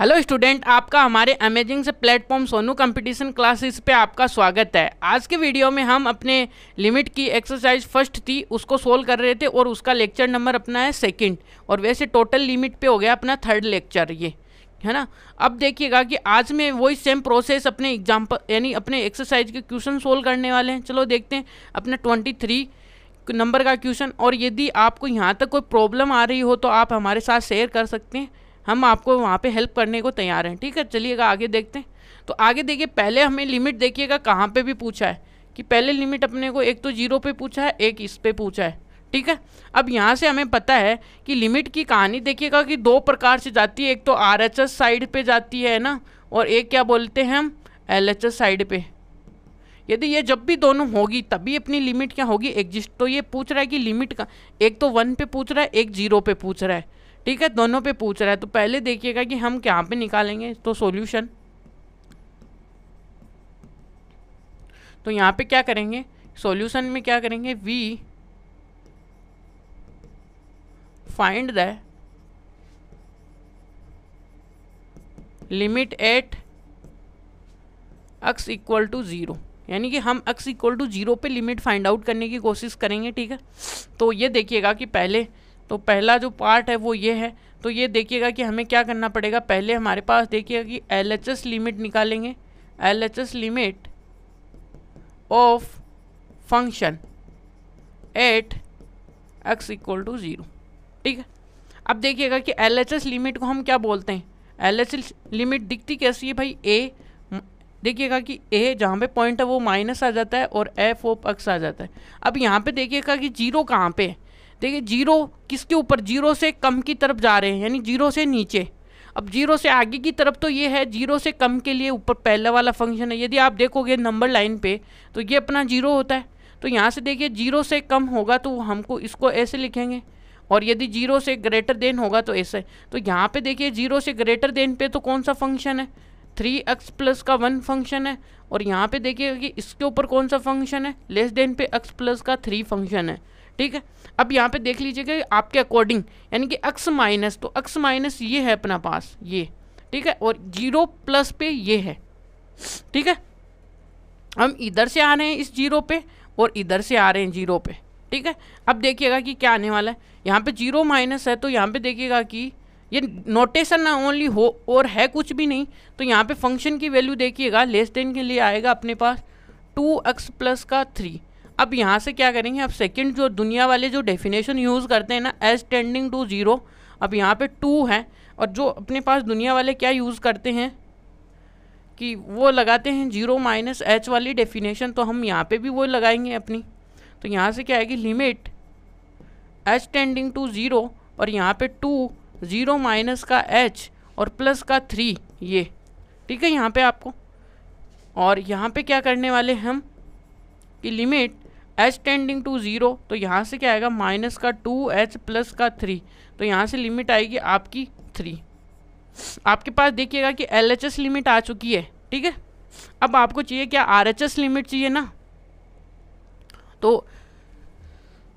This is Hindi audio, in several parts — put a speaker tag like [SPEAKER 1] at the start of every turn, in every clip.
[SPEAKER 1] हेलो स्टूडेंट आपका हमारे अमेजिंग से प्लेटफॉर्म सोनू कंपटीशन क्लासेस पे आपका स्वागत है आज के वीडियो में हम अपने लिमिट की एक्सरसाइज फर्स्ट थी उसको सोल्व कर रहे थे और उसका लेक्चर नंबर अपना है सेकंड और वैसे टोटल लिमिट पे हो गया अपना थर्ड लेक्चर ये है ना अब देखिएगा कि आज में वही सेम प्रोसेस अपने एग्जाम्पल यानी अपने एक्सरसाइज के क्वेश्चन सोल्व करने वाले हैं चलो देखते हैं अपना ट्वेंटी नंबर का क्वेश्चन और यदि आपको यहाँ तक कोई प्रॉब्लम आ रही हो तो आप हमारे साथ शेयर कर सकते हैं हम आपको वहाँ पे हेल्प करने को तैयार हैं ठीक है चलिएगा आगे देखते हैं तो आगे देखिए पहले हमें लिमिट देखिएगा कहाँ पे भी पूछा है कि पहले लिमिट अपने को एक तो जीरो पे पूछा है एक इस पे पूछा है ठीक है अब यहाँ से हमें पता है कि लिमिट की कहानी देखिएगा कि दो प्रकार से जाती है एक तो आर एच एस साइड पर जाती है ना और एक क्या बोलते हैं हम एल एच एस साइड पर यदि ये जब भी दोनों होगी तभी अपनी लिमिट क्या होगी एग्जिस्ट तो ये पूछ रहा है कि लिमिट का एक तो वन पे पूछ रहा है एक जीरो पे पूछ रहा है ठीक है दोनों पे पूछ रहा है तो पहले देखिएगा कि हम क्या पे निकालेंगे तो सॉल्यूशन तो यहाँ पे क्या करेंगे सॉल्यूशन में क्या करेंगे we find the limit at x equal to zero यानी कि हम एक्स इक्वल टू ज़ीरो पे लिमिट फाइंड आउट करने की कोशिश करेंगे ठीक है तो ये देखिएगा कि पहले तो पहला जो पार्ट है वो ये है तो ये देखिएगा कि हमें क्या करना पड़ेगा पहले हमारे पास देखिएगा कि एल लिमिट निकालेंगे L limit of function at x equal to zero ठीक है अब देखिएगा कि एल लिमिट को हम क्या बोलते हैं एल लिमिट दिखती कैसी है भाई ए देखिएगा कि ए जहाँ पे पॉइंट है वो माइनस आ जाता है और एफ ओ एक्स आ जाता है अब यहाँ पे देखिएगा कि जीरो कहाँ पे है देखिए जीरो किसके ऊपर जीरो से कम की तरफ जा रहे हैं यानी जीरो से नीचे अब जीरो से आगे की तरफ तो ये है जीरो से कम के लिए ऊपर पहला वाला फंक्शन है यदि आप देखोगे नंबर लाइन पे तो ये अपना जीरो होता है तो यहाँ से देखिए जीरो से कम होगा तो हमको इसको ऐसे लिखेंगे और यदि जीरो से ग्रेटर देन होगा तो ऐसे तो यहाँ पे देखिए जीरो से ग्रेटर देन पे तो कौन सा फंक्शन है थ्री एक्स प्लस का वन फंक्शन है और यहाँ पे देखिए कि इसके ऊपर कौन सा फंक्शन है लेस देन पे एक्स प्लस का थ्री फंक्शन है ठीक है अब यहाँ पे देख लीजिएगा आपके अकॉर्डिंग यानी कि एक्स माइनस तो एक्स माइनस ये है अपना पास ये ठीक है और जीरो प्लस पे ये है ठीक है हम इधर से आ रहे हैं इस जीरो पे और इधर से आ रहे हैं जीरो पे ठीक है अब देखिएगा कि क्या आने वाला है यहाँ पे जीरो माइनस है तो यहाँ पे देखिएगा कि ये नोटेशन ना ओनली हो और है कुछ भी नहीं तो यहाँ पे फंक्शन की वैल्यू देखिएगा लेस देन के लिए आएगा अपने पास टू एक्स प्लस का थ्री अब यहाँ से क्या करेंगे अब सेकंड जो दुनिया वाले जो डेफिनेशन यूज़ करते हैं ना एज टेंडिंग टू ज़ीरो अब यहाँ पे टू है और जो अपने पास दुनिया वाले क्या यूज़ करते हैं कि वो लगाते हैं जीरो माइनस एच वाली डेफिनेशन तो हम यहाँ पे भी वो लगाएंगे अपनी तो यहाँ से क्या आएगी limit H tending to zero और यहाँ पे टू ज़ीरो माइनस का एच और प्लस का थ्री ये ठीक है यहाँ पे आपको और यहाँ पे क्या करने वाले हम कि limit H tending to zero तो यहाँ से क्या आएगा माइनस का टू एच प्लस का थ्री तो यहाँ से लिमिट आएगी आपकी थ्री आपके पास देखिएगा कि एल एच एस लिमिट आ चुकी है ठीक है अब आपको चाहिए क्या आर एच एस लिमिट चाहिए ना तो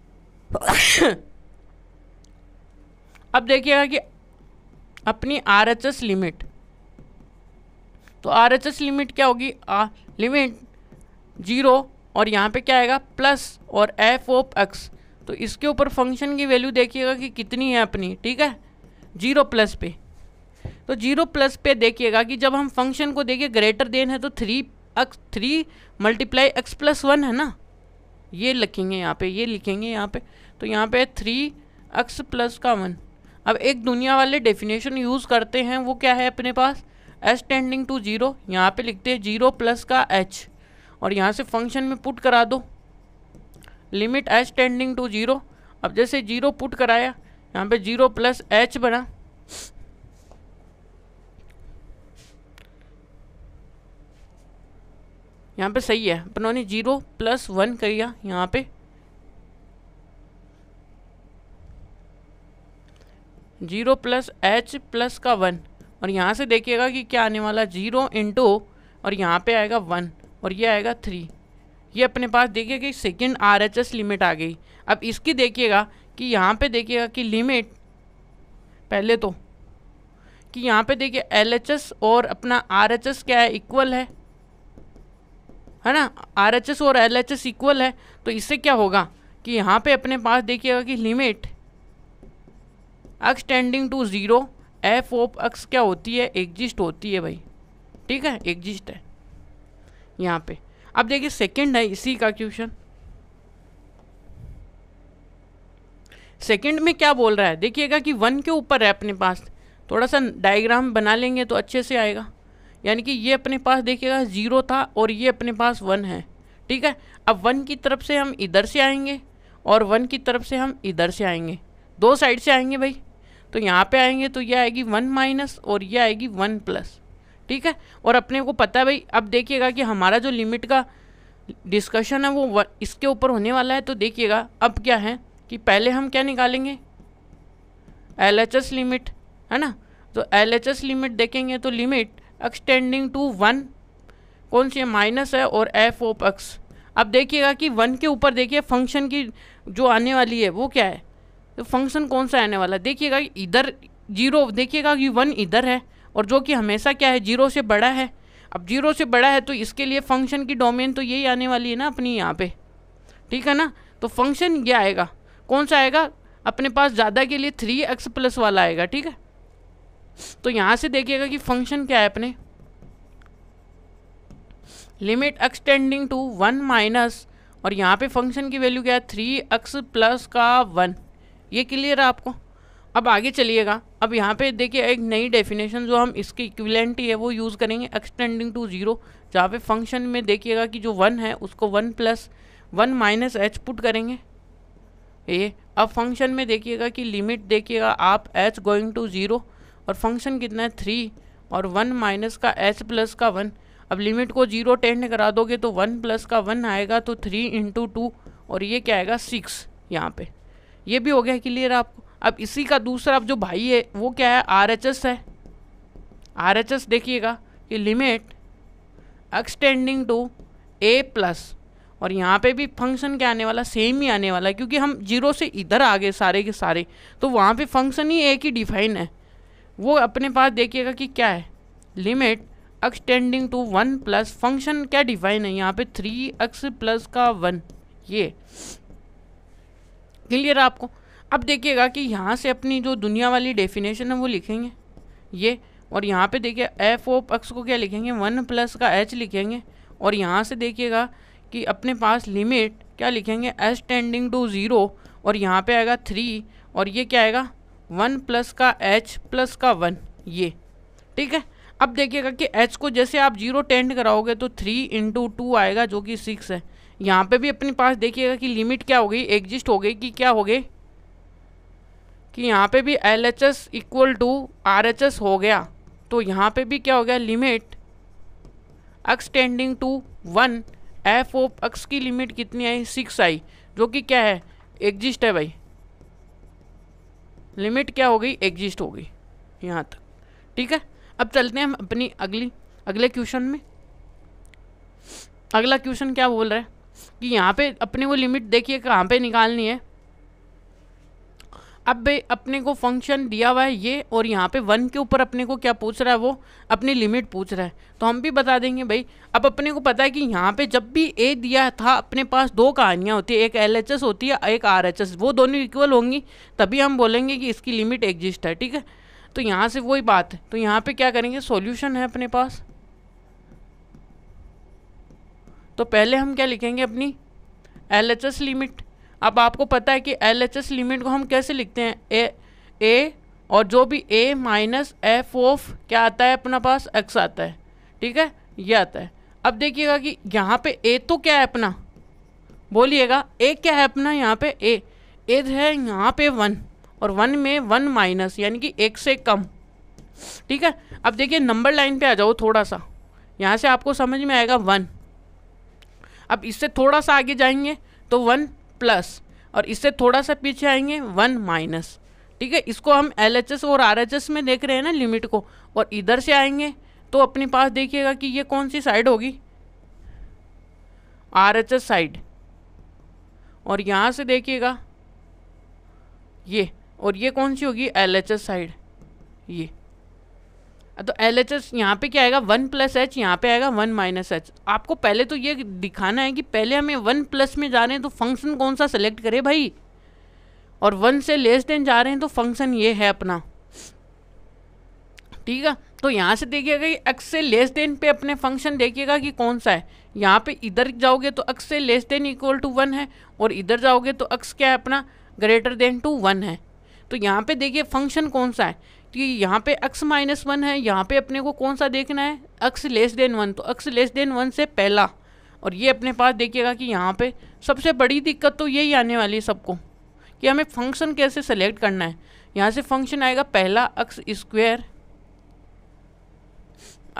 [SPEAKER 1] अब देखिएगा कि अपनी आर एच एस लिमिट तो आर एच एस लिमिट क्या होगी लिमिट जीरो और यहाँ पे क्या आएगा प्लस और एफ ओप एक्स तो इसके ऊपर फंक्शन की वैल्यू देखिएगा कि कितनी है अपनी ठीक है जीरो प्लस पे तो जीरो प्लस पे देखिएगा कि जब हम फंक्शन को देखिए ग्रेटर देन है तो three x three multiply x plus one है ना ये लिखेंगे यहाँ पे ये लिखेंगे यहाँ पे तो यहाँ पे थ्री एक्स प्लस का वन अब एक दुनिया वाले डेफिनेशन यूज़ करते हैं वो क्या है अपने पास एस टेंडिंग टू जीरो यहाँ पे लिखते हैं जीरो प्लस का एच और यहाँ से फंक्शन में पुट करा दो limit H tending to zero अब जैसे जीरो पुट कराया यहाँ पे जीरो प्लस एच बना यहाँ पे सही है उन्होंने जीरो प्लस वन किया यहाँ पे जीरो प्लस एच प्लस का वन और यहाँ से देखिएगा कि क्या आने वाला जीरो इंटू और यहाँ पे आएगा वन और ये आएगा थ्री ये अपने पास देखिए कि second R H S limit आ गई अब इसकी देखिएगा कि यहाँ पे देखिएगा कि लिमिट पहले तो कि यहाँ पे देखिए एल एच एस और अपना आर एच एस क्या है इक्वल है है ना आर एच एस और एल एच एस इक्वल है तो इससे क्या होगा कि यहाँ पे अपने पास देखिएगा कि limit x tending to zero F of x क्या होती है एग्जिस्ट होती है भाई ठीक है एग्जिस्ट है यहाँ पे अब देखिए सेकंड है इसी का क्वेश्चन सेकंड में क्या बोल रहा है देखिएगा कि वन के ऊपर है अपने पास थोड़ा सा डायग्राम बना लेंगे तो अच्छे से आएगा यानी कि ये अपने पास देखिएगा ज़ीरो था और ये अपने पास वन है ठीक है अब वन की तरफ से हम इधर से आएंगे और वन की तरफ से हम इधर से आएंगे दो साइड से आएंगे भाई तो यहाँ पे आएंगे तो ये आएगी वन माइनस और ये आएगी वन प्लस ठीक है और अपने को पता है भाई अब देखिएगा कि हमारा जो लिमिट का डिस्कशन है वो इसके ऊपर होने वाला है तो देखिएगा अब क्या है कि पहले हम क्या निकालेंगे एल एच एस लिमिट है ना तो एल एच एस लिमिट देखेंगे तो लिमिट एक्सटेंडिंग टू वन कौन सी है माइनस है और एफ ओप एक्स अब देखिएगा कि वन के ऊपर देखिए फंक्शन की जो आने वाली है वो क्या है तो फंक्शन कौन सा आने वाला है देखिएगा इधर जीरो देखिएगा कि वन इधर है और जो कि हमेशा क्या है जीरो से बड़ा है अब जीरो से बड़ा है तो इसके लिए फंक्शन की डोमेन तो यही आने वाली है ना अपनी यहाँ पे ठीक है ना तो फंक्शन ये आएगा कौन सा आएगा अपने पास ज़्यादा के लिए थ्री एक्स प्लस वाला आएगा ठीक है तो यहाँ से देखिएगा कि फंक्शन क्या है अपने limit extending to one minus और यहाँ पे फंक्शन की वैल्यू क्या है थ्री एक्स प्लस का वन ये क्लियर है आपको अब आगे चलिएगा अब यहाँ पे देखिए एक नई डेफिनेशन जो हम इसकी इक्विलेंट ही है वो यूज़ करेंगे एक्सटेंडिंग टू ज़ीरो जहाँ पे फंक्शन में देखिएगा कि जो वन है उसको one plus one minus H put करेंगे ये अब फंक्शन में देखिएगा कि लिमिट देखिएगा आप एच गोइंग टू ज़ीरो और फंक्शन कितना है थ्री और वन माइनस का एच प्लस का वन अब लिमिट को जीरो टेंड करा दोगे तो वन प्लस का वन आएगा तो थ्री इंटू टू और ये क्या आएगा सिक्स यहाँ पे ये भी हो गया क्लियर आपको अब इसी का दूसरा अब जो भाई है वो क्या है आर एच एस है आर एच एस देखिएगा कि limit extending to A plus और यहाँ पे भी फंक्शन क्या आने वाला सेम ही आने वाला है क्योंकि हम जीरो से इधर आ गए सारे के सारे तो वहाँ पे फंक्शन ही एक ही डिफाइन है वो अपने पास देखिएगा कि क्या है limit extending to one plus function क्या डिफाइन है यहाँ पे थ्री एक्स प्लस का वन ये क्लियर आपको अब देखिएगा कि यहाँ से अपनी जो दुनिया वाली डेफिनेशन है वो लिखेंगे ये और यहाँ पे देखिए एफ ओ पक्स को क्या लिखेंगे वन प्लस का एच लिखेंगे और यहाँ से देखिएगा कि अपने पास लिमिट क्या लिखेंगे एस टेंडिंग टू ज़ीरो और यहाँ पे आएगा थ्री और ये क्या आएगा वन प्लस का एच प्लस का वन ये ठीक है अब देखिएगा कि एच को जैसे आप जीरो टेंड कराओगे तो थ्री इंटू टू आएगा जो कि सिक्स है यहाँ पे भी अपने पास देखिएगा कि लिमिट क्या हो गई एग्जिस्ट हो गई कि क्या हो गई कि यहाँ पे भी L H S equal to R H S हो गया तो यहाँ पे भी क्या हो गया limit extending to one f of x की लिमिट कितनी आई सिक्स आई जो कि क्या है एग्जिस्ट है भाई लिमिट क्या हो गई एग्जिस्ट हो गई यहाँ तक ठीक है अब चलते हैं हम अपनी अगली अगले क्वेश्चन में अगला क्वेश्चन क्या बोल रहा है कि यहाँ पे अपने वो लिमिट देखिए कहाँ पे निकालनी है अब अपने को फंक्शन दिया हुआ है ये और यहाँ पे वन के ऊपर अपने को क्या पूछ रहा है वो अपनी लिमिट पूछ रहा है तो हम भी बता देंगे भाई अब अपने को पता है कि यहाँ पे जब भी ए दिया था अपने पास दो कहानियाँ होती है एक एल होती है एक आर वो दोनों इक्वल होंगी तभी हम बोलेंगे कि इसकी लिमिट एग्जिस्ट है ठीक है तो यहाँ से वही बात है तो यहाँ पर क्या करेंगे सोल्यूशन है अपने पास तो पहले हम क्या लिखेंगे अपनी एल लिमिट अब आपको पता है कि एल एच एस लिमिट को हम कैसे लिखते हैं ए ए और जो भी ए माइनस एफ ऑफ क्या आता है अपना पास एक्स आता है ठीक है ये आता है अब देखिएगा कि यहाँ पे ए तो क्या है अपना बोलिएगा ए क्या है अपना यहाँ पे ए ए है यहाँ पे वन और वन में वन माइनस यानी कि एक से कम ठीक है अब देखिए नंबर लाइन पे आ जाओ थोड़ा सा यहाँ से आपको समझ में आएगा वन अब इससे थोड़ा सा आगे जाएंगे तो वन प्लस और इससे थोड़ा सा पीछे आएंगे वन माइनस ठीक है इसको हम एल और आर में देख रहे हैं ना लिमिट को और इधर से आएंगे तो अपने पास देखिएगा कि ये कौन सी साइड होगी आर साइड और यहाँ से देखिएगा ये और ये कौन सी होगी एल साइड ये तो एल एच एस यहाँ पर क्या आएगा वन प्लस एच यहाँ पर आएगा वन माइनस एच आपको पहले तो ये दिखाना है कि पहले हमें वन प्लस में जा रहे हैं तो फंक्शन कौन सा सेलेक्ट करें भाई और वन से लेस देन जा रहे हैं तो फंक्शन ये है अपना ठीक है तो यहाँ से देखिएगा कि एक्स से लेस देन पे अपने फंक्शन देखिएगा कि कौन सा है यहाँ पे इधर जाओगे तो एक्स से less than equal to one है और इधर जाओगे तो एक्स क्या है अपना ग्रेटर देन टू वन है तो यहाँ पे देखिए फंक्शन कौन सा है तो यहाँ पे x माइनस वन है यहाँ पे अपने को कौन सा देखना है x लेस देन वन तो x लेस देन वन से पहला और ये अपने पास देखिएगा कि यहाँ पे सबसे बड़ी दिक्कत तो यही आने वाली है सबको कि हमें फंक्शन कैसे सेलेक्ट करना है यहाँ से फंक्शन आएगा पहला x square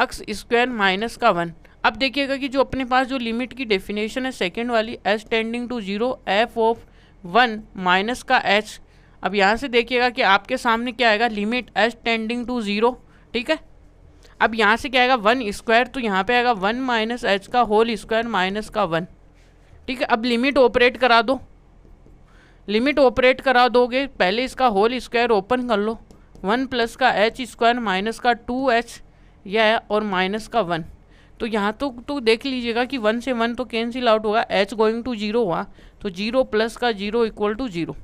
[SPEAKER 1] x square minus का वन अब देखिएगा कि जो अपने पास जो लिमिट की डेफिनेशन है सेकेंड वाली S tending to zero f of one minus का एच अब यहाँ से देखिएगा कि आपके सामने क्या आएगा limit S tending to zero ठीक है अब यहाँ से क्या आएगा वन स्क्वायर तो यहाँ पे आएगा वन माइनस एच का होल स्क्वायर माइनस का वन ठीक है अब लिमिट ऑपरेट करा दो लिमिट ऑपरेट करा दोगे पहले इसका होल स्क्वायर ओपन कर लो वन प्लस का एच स्क्वायर माइनस का टू एच यह है और माइनस का वन तो यहाँ तो तो देख लीजिएगा कि वन से वन तो कैंसिल आउट होगा एच गोइंग टू जीरो हुआ तो जीरो प्लस का जीरो इक्वल टू जीरो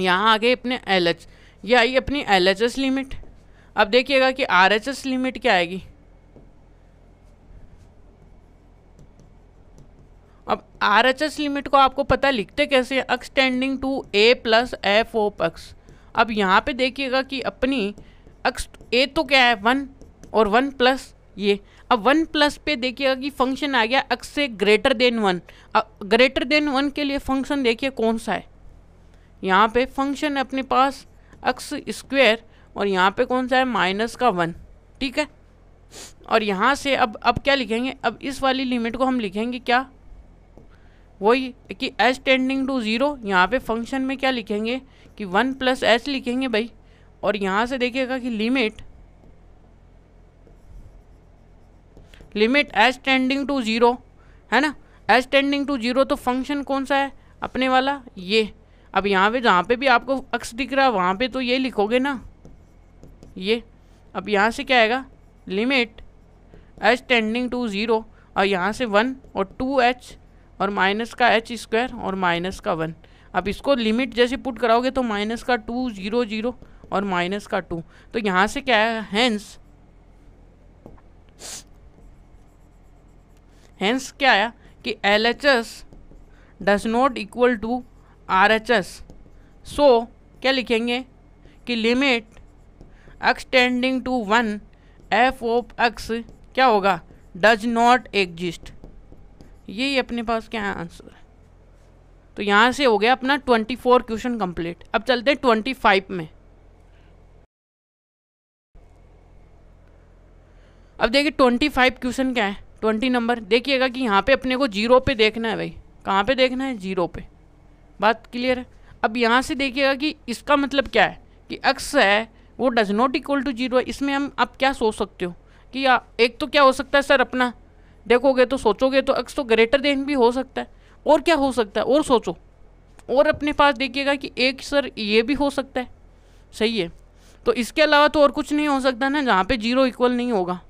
[SPEAKER 1] यहाँ आ गए अपने एल एच ये आई अपनी एल एच एस लिमिट अब देखिएगा कि आर एच एस लिमिट क्या आएगी अब आर एच एस लिमिट को आपको पता लिखते कैसे x tending to A plus f of पक्स अब यहाँ पे देखिएगा कि अपनी एक्स ए तो क्या है वन और वन प्लस ये अब वन प्लस पे देखिएगा कि फंक्शन आ गया एक्स से ग्रेटर देन वन अब ग्रेटर देन वन के लिए फंक्शन देखिए कौन सा है यहाँ पे फंक्शन है अपने पास एक्स स्क्वेयर और यहाँ पे कौन सा है माइनस का वन ठीक है और यहाँ से अब अब क्या लिखेंगे अब इस वाली लिमिट को हम लिखेंगे क्या वही कि एच टेंडिंग टू ज़ीरो यहाँ पे फंक्शन में क्या लिखेंगे कि वन प्लस एच लिखेंगे भाई और यहाँ से देखिएगा कि limit limit H tending to zero है ना एच टेंडिंग टू ज़ीरो तो फंक्शन कौन सा है अपने वाला ये अब यहाँ पे जहाँ पे भी आपको अक्स दिख रहा है वहाँ पे तो ये लिखोगे ना ये अब यहाँ से क्या आएगा limit H tending to zero और यहाँ से वन और टू एच और माइनस का एच स्क्वायर और माइनस का वन अब इसको लिमिट जैसे पुट कराओगे तो माइनस का टू ज़ीरो ज़ीरो और माइनस का टू तो यहाँ से क्या है हैंस हैंस क्या आया कि L H S does not equal to R H S so क्या लिखेंगे कि limit x tending to one f of x क्या होगा डज नॉट एग्जिस्ट यही अपने पास क्या है आंसर तो यहाँ से हो गया अपना ट्वेंटी फोर क्वेश्चन कंप्लीट अब चलते हैं ट्वेंटी फाइव में अब देखिए ट्वेंटी फाइव क्वेश्चन क्या है ट्वेंटी नंबर देखिएगा कि यहाँ पे अपने को जीरो पे देखना है भाई कहाँ पे देखना है जीरो पे बात क्लियर है अब यहाँ से देखिएगा कि इसका मतलब क्या है कि एक्स है वो does not equal to zero है इसमें हम आप क्या सोच सकते हो कि या एक तो क्या हो सकता है सर अपना देखोगे तो सोचोगे तो एक्स तो ग्रेटर देन भी हो सकता है और क्या हो सकता है और सोचो और अपने पास देखिएगा कि एक सर ये भी हो सकता है सही है तो इसके अलावा तो और कुछ नहीं हो सकता ना जहाँ पर जीरो इक्वल नहीं होगा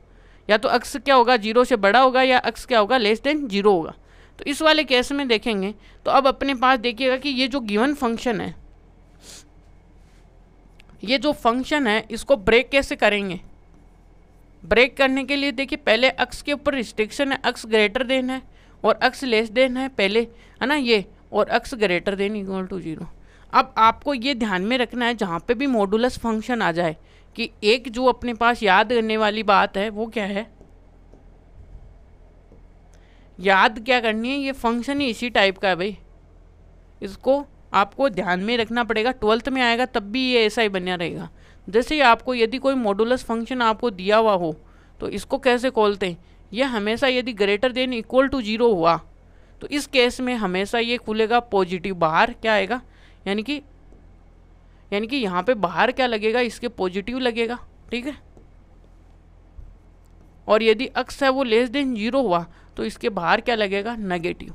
[SPEAKER 1] या तो अक्स क्या होगा जीरो से बड़ा होगा या अक्स क्या होगा लेस देन जीरो होगा तो इस वाले केस में देखेंगे तो अब अपने पास देखिएगा कि ये जो गिवन फंक्शन है ये जो फंक्शन है इसको ब्रेक कैसे करेंगे ब्रेक करने के लिए देखिए पहले अक्स के ऊपर रिस्ट्रिक्शन है अक्स ग्रेटर देन है और अक्स लेस देन है पहले है ना ये और x greater than equal to zero अब आपको ये ध्यान में रखना है जहाँ पे भी मॉडुलस फंक्शन आ जाए कि एक जो अपने पास याद करने वाली बात है वो क्या है याद क्या करनी है ये फंक्शन ही इसी टाइप का है भाई इसको आपको ध्यान में रखना पड़ेगा ट्वेल्थ में आएगा तब भी ये ऐसा ही बना रहेगा जैसे आपको यदि कोई मॉडुलस फंक्शन आपको दिया हुआ हो तो इसको कैसे खोलते हैं यह हमेशा यदि greater than equal to zero हुआ तो इस केस में हमेशा ये खुलेगा पॉजिटिव बाहर क्या आएगा यानी कि यानी कि यहाँ पे बाहर क्या लगेगा इसके पॉजिटिव लगेगा ठीक है और यदि अक्स है वो लेस देन जीरो हुआ तो इसके बाहर क्या लगेगा नेगेटिव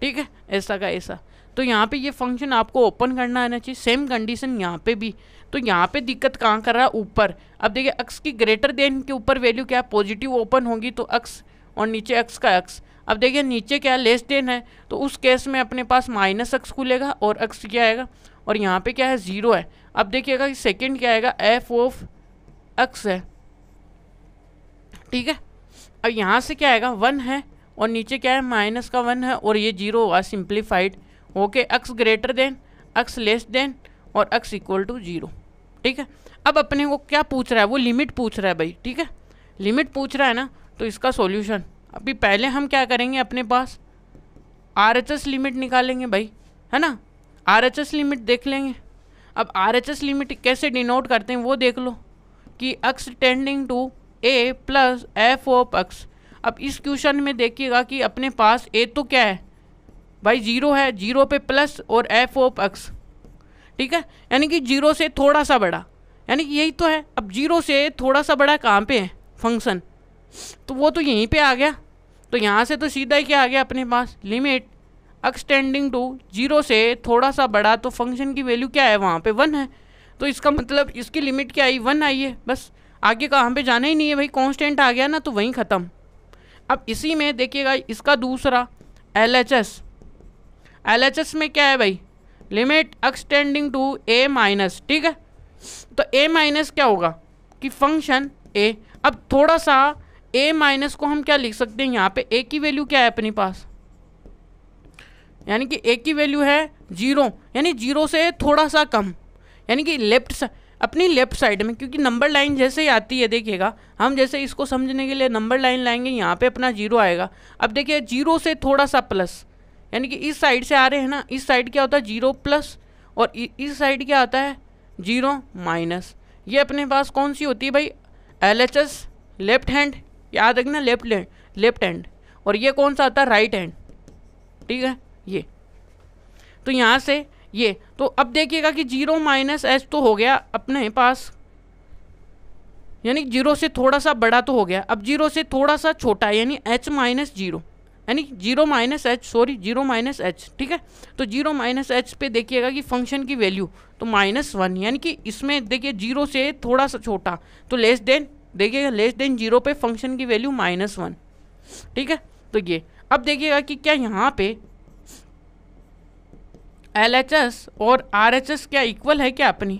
[SPEAKER 1] ठीक है ऐसा का ऐसा तो यहाँ पे ये फंक्शन आपको ओपन करना आना चाहिए सेम कंडीशन यहाँ पे भी तो यहाँ पे दिक्कत कहाँ कर रहा है ऊपर अब देखिए अक्स की ग्रेटर देन के ऊपर वैल्यू क्या है पॉजिटिव ओपन होगी तो अक्स और नीचे अक्स का अक्स अब देखिए नीचे क्या है लेस देन है तो उस केस में अपने पास माइनस अक्स खुलेगा और अक्स क्या आएगा और यहाँ पर क्या है ज़ीरो है अब देखिएगा कि सेकेंड क्या आएगा एफ ऑफ अक्स है ठीक है अब यहाँ से क्या आएगा वन है और नीचे क्या है माइनस का वन है और ये जीरो हुआ simplified okay x greater than x less than और एक्स इक्वल टू जीरो ठीक है अब अपने को क्या पूछ रहा है वो लिमिट पूछ रहा है भाई ठीक है लिमिट पूछ रहा है ना तो इसका सॉल्यूशन अभी पहले हम क्या करेंगे अपने पास आर लिमिट निकालेंगे भाई है ना आर लिमिट देख लेंगे अब आर लिमिट कैसे डिनोट करते हैं वो देख लो कि x tending to A plus F of x अब इस क्वेश्चन में देखिएगा कि अपने पास ए तो क्या है भाई जीरो है जीरो पे प्लस और एफ ऑफ एक्स ठीक है यानी कि जीरो से थोड़ा सा बड़ा यानी कि यही तो है अब जीरो से थोड़ा सा बड़ा कहाँ पे है फंक्शन तो वो तो यहीं पे आ गया तो यहाँ से तो सीधा ही क्या आ गया अपने पास लिमिट एक्सटेंडिंग टू जीरो से थोड़ा सा बड़ा तो फंक्शन की वैल्यू क्या है वहाँ पे वन है तो इसका मतलब इसकी लिमिट क्या आई वन आई है बस आगे कहाँ हम पे जाना ही नहीं है भाई कॉन्स्टेंट आ गया ना तो वहीं ख़त्म अब इसी में देखिएगा इसका दूसरा L H S L H S में क्या है भाई limit extending to a minus ठीक है तो ए माइनस क्या होगा कि फंक्शन ए अब थोड़ा सा ए माइनस को हम क्या लिख सकते हैं यहाँ पे ए की वैल्यू क्या है अपने पास यानी कि ए की वैल्यू है जीरो यानी जीरो से थोड़ा सा कम यानी कि लेफ्ट साइड अपनी लेफ्ट साइड में क्योंकि नंबर लाइन जैसे ही आती है देखिएगा हम जैसे इसको समझने के लिए नंबर लाइन लाएंगे यहाँ पे अपना जीरो आएगा अब देखिए जीरो से थोड़ा सा प्लस यानी कि इस साइड से आ रहे हैं ना इस साइड क्या होता है जीरो प्लस और इस साइड क्या आता है जीरो माइनस ये अपने पास कौन सी होती है भाई L H S left hand याद रखना लेफ्ट हैंड लेफ्ट हैंड और ये कौन सा आता है राइट हैंड ठीक है ये तो यहाँ से ये तो अब देखिएगा कि जीरो माइनस एच तो हो गया अपने पास यानी जीरो से थोड़ा सा बड़ा तो हो गया अब जीरो से थोड़ा सा छोटा यानी एच माइनस जीरो यानी zero minus h sorry zero minus H ठीक है तो जीरो माइनस एच पे देखिएगा कि फंक्शन की वैल्यू तो माइनस वन यानी कि इसमें देखिए जीरो से थोड़ा सा छोटा तो लेस देन देखिएगा लेस देन जीरो पे फंक्शन की वैल्यू माइनस वन ठीक है तो ये अब देखिएगा कि क्या यहाँ पे एल और आर क्या इक्वल है क्या अपनी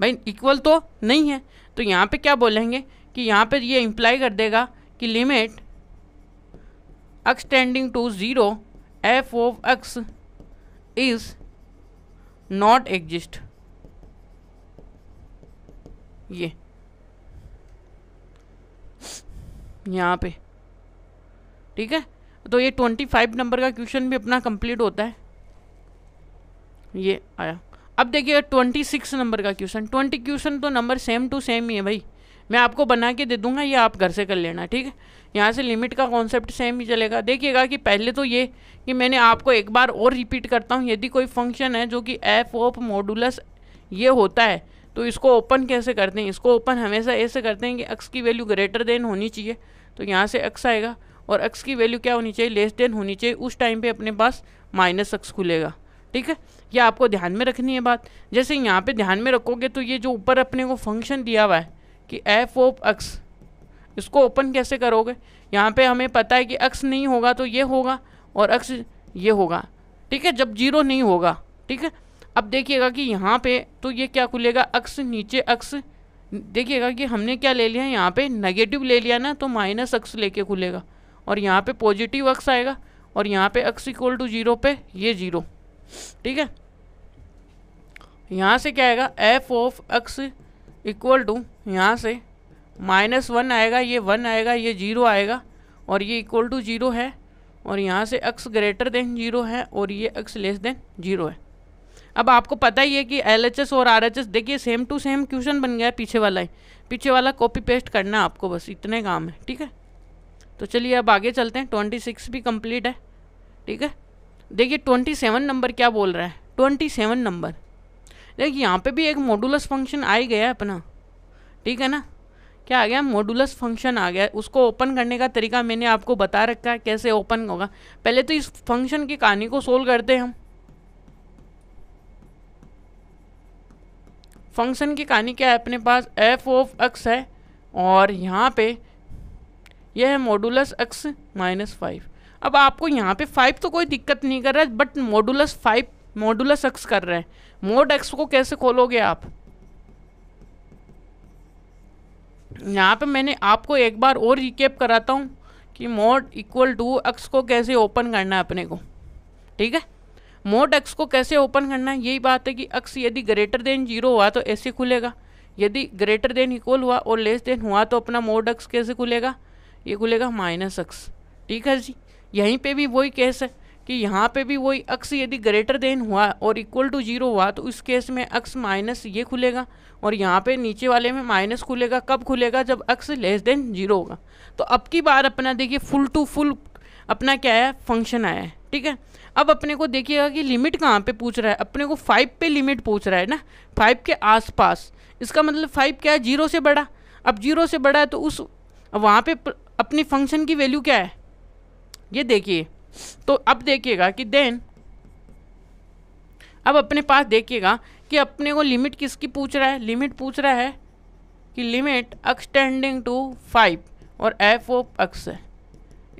[SPEAKER 1] भाई इक्वल तो नहीं है तो यहाँ पे क्या बोलेंगे कि यहाँ पे ये इम्प्लाई कर देगा कि limit extending to zero f of x is not exist ये यहाँ पे ठीक है तो ये ट्वेंटी फाइव नंबर का क्वेश्चन भी अपना कंप्लीट होता है ये आया अब देखिए ट्वेंटी सिक्स नंबर का क्वेश्चन ट्वेंटी क्वेश्चन तो नंबर सेम टू सेम ही है भाई मैं आपको बना के दे दूंगा ये आप घर से कर लेना ठीक है यहाँ से लिमिट का कॉन्सेप्ट सेम ही चलेगा देखिएगा कि पहले तो ये कि मैंने आपको एक बार और रिपीट करता हूँ यदि कोई फंक्शन है जो कि एफ ऑफ मॉडुलस ये होता है तो इसको ओपन कैसे करते हैं इसको ओपन हमेशा ऐसे करते हैं कि एक्स की वैल्यू ग्रेटर देन होनी चाहिए तो यहाँ से एक्स आएगा और एक्स की वैल्यू क्या होनी चाहिए लेस देन होनी चाहिए उस टाइम पर अपने पास माइनस एक्स खुलेगा ठीक है ये आपको ध्यान में रखनी है बात जैसे यहाँ पे ध्यान में रखोगे तो ये जो ऊपर अपने को फंक्शन दिया हुआ है कि एफ ऑफ एक्स इसको ओपन कैसे करोगे यहाँ पे हमें पता है कि एक्स नहीं होगा तो ये होगा और एक्स ये होगा ठीक है जब जीरो नहीं होगा ठीक है अब देखिएगा कि यहाँ पे तो ये क्या खुलेगा अक्स नीचे अक्स देखिएगा कि हमने क्या ले लिया है यहाँ पर नेगेटिव ले लिया ना तो माइनस एक्स लेके खुलेगा और यहाँ पर पॉजिटिव एक्स आएगा और यहाँ पे एक्स इक्वल टू जीरो पे ये जीरो ठीक है यहाँ से क्या आएगा f of x equal to यहाँ से माइनस वन आएगा ये वन आएगा ये जीरो आएगा और ये इक्वल टू जीरो है और यहाँ से एक्स ग्रेटर देन जीरो है और ये एक्स लेस देन जीरो है अब आपको पता ही है कि एल और आर देखिए सेम टू सेम क्वेश्चन बन गया है पीछे वाला है पीछे वाला कॉपी पेस्ट करना है आपको बस इतने काम है ठीक है तो चलिए अब आगे चलते हैं ट्वेंटी सिक्स भी कंप्लीट है ठीक है देखिए ट्वेंटी सेवन नंबर क्या बोल रहा है ट्वेंटी सेवन नंबर देखिए यहाँ पे भी एक मॉडुलस फंक्शन आ ही गया है अपना ठीक है ना क्या आ गया मॉडुलस फंक्शन आ गया उसको ओपन करने का तरीका मैंने आपको बता रखा है कैसे ओपन होगा पहले तो इस फंक्शन की कहानी को सोल्व करते हैं हम फंक्शन की कहानी क्या है अपने पास एफ ऑफ एक्स है और यहाँ पे यह है मॉडुलस एक्स माइनस फाइव अब आपको यहाँ पे फाइव तो कोई दिक्कत नहीं कर रहा है but modulus five modulus x कर रहे हैं मोड एक्स को कैसे खोलोगे आप यहाँ पे मैंने आपको एक बार और रिकेप कराता हूँ कि मोड इक्वल टू एक्स को कैसे ओपन करना है अपने को ठीक है मोड एक्स को कैसे ओपन करना है यही बात है कि एक्स यदि ग्रेटर देन जीरो हुआ तो ऐसे खुलेगा यदि ग्रेटर देन इक्वल हुआ और लेस देन हुआ तो अपना मोड एक्स कैसे खुलेगा ये खुलेगा माइनस एक्स ठीक है जी यहीं पे भी वही केस है कि यहाँ पे भी वही अक्स यदि ग्रेटर देन हुआ और इक्वल टू जीरो हुआ तो इस केस में अक्स माइनस ये खुलेगा और यहाँ पे नीचे वाले में माइनस खुलेगा कब खुलेगा जब अक्स लेस देन जीरो होगा तो अब की बार अपना देखिए फुल टू फुल अपना क्या है फंक्शन आया है ठीक है अब अपने को देखिएगा कि लिमिट कहाँ पे पूछ रहा है अपने को फाइव पे लिमिट पूछ रहा है ना फाइव के आसपास इसका मतलब फाइव क्या है जीरो से बड़ा अब जीरो से बड़ा है तो उस वहाँ पे अपनी फंक्शन की वैल्यू क्या है ये देखिए तो अब देखिएगा कि देन अब अपने पास देखिएगा कि अपने को लिमिट किसकी पूछ रहा है लिमिट पूछ रहा है कि लिमिट एक्सटेंडिंग टू फाइव और एफ ओ एक्स है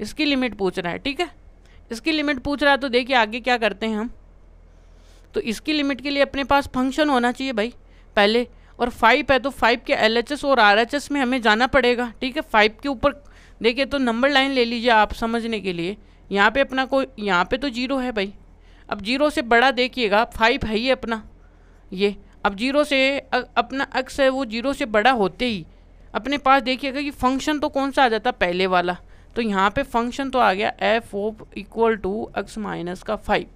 [SPEAKER 1] इसकी लिमिट पूछ रहा है ठीक है इसकी लिमिट पूछ रहा है तो देखिए आगे क्या करते हैं हम तो इसकी लिमिट के लिए अपने पास फंक्शन होना चाहिए भाई पहले और फाइव है तो फाइव के एल और आर में हमें जाना पड़ेगा ठीक है फाइव के ऊपर देखिए तो नंबर लाइन ले लीजिए आप समझने के लिए यहाँ पे अपना कोई यहाँ पे तो जीरो है भाई अब जीरो से बड़ा देखिएगा फाइव है ही अपना ये अब जीरो से अपना अक्स है वो जीरो से बड़ा होते ही अपने पास देखिएगा कि फंक्शन तो कौन सा आ जाता पहले वाला तो यहाँ पे फंक्शन तो आ गया f of equal to x minus का फाइव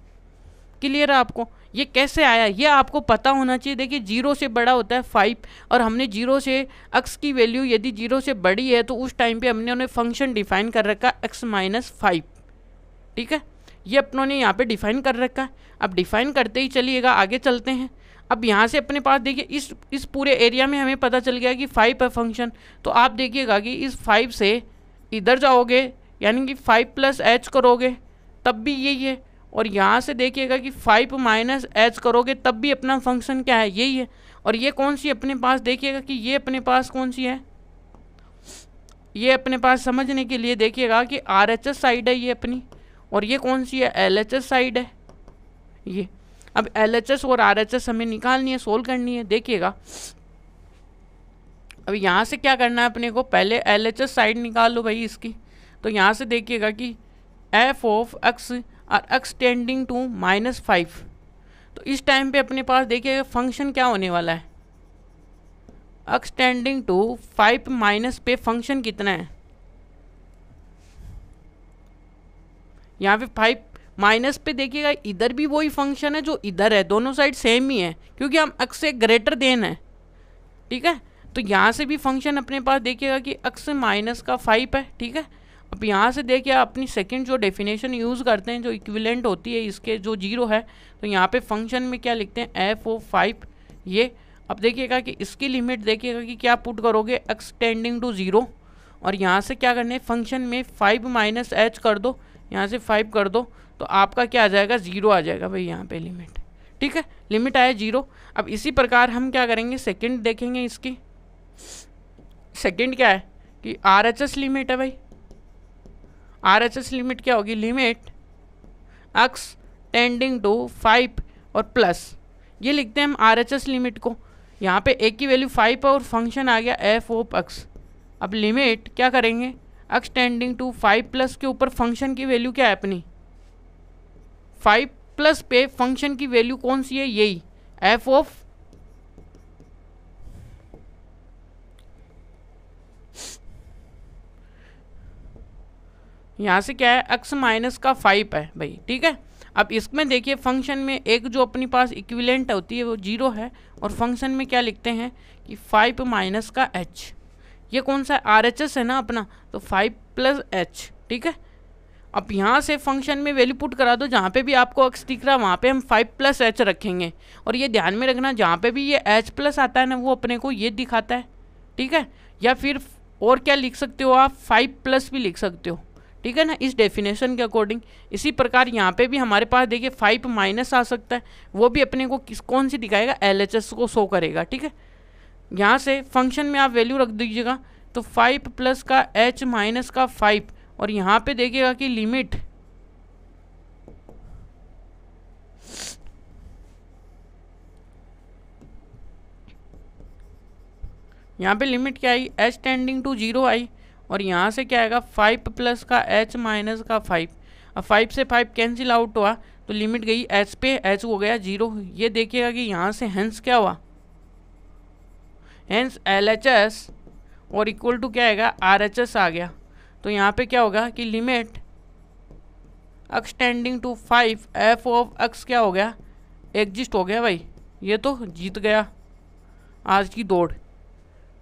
[SPEAKER 1] क्लियर है आपको ये कैसे आया ये आपको पता होना चाहिए देखिए जीरो से बड़ा होता है फाइव और हमने जीरो से एक्स की वैल्यू यदि जीरो से बड़ी है तो उस टाइम पे हमने उन्हें फंक्शन डिफाइन कर रखा एक्स माइनस फाइव ठीक है ये अपनों ने यहाँ पे डिफाइन कर रखा है अब डिफाइन करते ही चलिएगा आगे चलते हैं अब यहाँ से अपने पास देखिए इस इस पूरे एरिया में हमें पता चल गया कि फाइव है फंक्शन तो आप देखिएगा कि इस फाइव से इधर जाओगे यानी कि फाइव प्लस एच करोगे तब भी यही है और यहाँ से देखिएगा कि फाइव माइनस एच करोगे तब भी अपना फंक्शन क्या है यही है और ये कौन सी अपने पास देखिएगा कि ये अपने पास कौन सी है ये अपने पास समझने के लिए देखिएगा कि आर एच एस साइड है ये अपनी और ये कौन सी है एल एच एस साइड है ये अब एल एच एस और आर एच एस हमें निकालनी है सोल्व करनी है देखिएगा अब यहाँ से क्या करना है अपने को पहले एल एच एस साइड निकाल लो भाई इसकी तो यहाँ से देखिएगा कि F of x are extending to minus five तो इस टाइम पे अपने पास देखिए फंक्शन क्या होने वाला है एक्सटेंडिंग टू फाइव माइनस पे फंक्शन कितना है यहाँ पे फाइव माइनस पे देखिएगा इधर भी वही फंक्शन है जो इधर है दोनों साइड सेम ही है क्योंकि हम एक्स से ग्रेटर देन है ठीक है तो यहाँ से भी फंक्शन अपने पास देखिएगा कि एक्स माइनस का फाइव है ठीक है अब यहाँ से देखिए अपनी सेकंड जो डेफिनेशन यूज़ करते हैं जो इक्विलेंट होती है इसके जो जीरो है तो यहाँ पे फंक्शन में क्या लिखते हैं एफ ओ फाइव ये अब देखिएगा कि इसकी लिमिट देखिएगा कि क्या पुट करोगे एक्स टेंडिंग टू ज़ीरो और यहाँ से क्या करना है फंक्शन में फाइव माइनस एच कर दो यहाँ से फाइव कर दो तो आपका क्या आ जाएगा ज़ीरो आ जाएगा भाई यहाँ पर लिमिट ठीक है लिमिट आया ज़ीरो अब इसी प्रकार हम क्या करेंगे सेकेंड देखेंगे इसकी सेकेंड क्या है कि आर एच एस लिमिट है भाई आर एच एस लिमिट क्या होगी limit x tending to five और प्लस ये लिखते हैं हम आर एच एस लिमिट को यहाँ पे एक की वैल्यू फाइव है और फंक्शन आ गया एफ ओप एक्स अब लिमिट क्या करेंगे x tending to five plus के ऊपर फंक्शन की वैल्यू क्या है अपनी फाइव प्लस पे फंक्शन की वैल्यू कौन सी है यही एफ ऑफ यहाँ से क्या है एक्स माइनस का फाइव है भाई ठीक है अब इसमें देखिए फंक्शन में एक जो अपने पास इक्विलेंट होती है वो जीरो है और फंक्शन में क्या लिखते हैं कि फाइव माइनस का एच ये कौन सा आर एच एस है ना अपना तो फाइव प्लस एच ठीक है अब यहाँ से फंक्शन में वैल्यू पुट करा दो जहाँ पे भी आपको एक्स दिख रहा है वहाँ पर हम फाइव प्लस एच रखेंगे और ये ध्यान में रखना जहाँ पे भी ये एच प्लस आता है ना वो अपने को ये दिखाता है ठीक है या फिर और क्या लिख सकते हो आप फाइव प्लस भी लिख सकते हो ठीक है ना इस डेफिनेशन के अकॉर्डिंग इसी प्रकार यहाँ पे भी हमारे पास देखिए फाइव माइनस आ सकता है वो भी अपने को किस कौन सी दिखाएगा एल को शो करेगा ठीक है यहाँ से फंक्शन में आप वैल्यू रख दीजिएगा तो फाइव प्लस का एच माइनस का फाइव और यहाँ पे देखिएगा कि लिमिट यहाँ पे लिमिट क्या आई एच टेंडिंग टू जीरो आई और यहाँ से क्या आएगा फाइव प्लस का एच माइनस का फाइव अब फाइव से फाइव कैंसिल आउट हुआ तो लिमिट गई एच पे एच हो गया जीरो ये देखिएगा कि यहाँ से हैंस क्या हुआ हैंस एल एच एस और इक्वल टू क्या आएगा आर एच एस आ गया तो यहाँ पे क्या होगा कि limit extending to five F of x क्या हो गया एग्जिस्ट हो गया भाई ये तो जीत गया आज की दौड़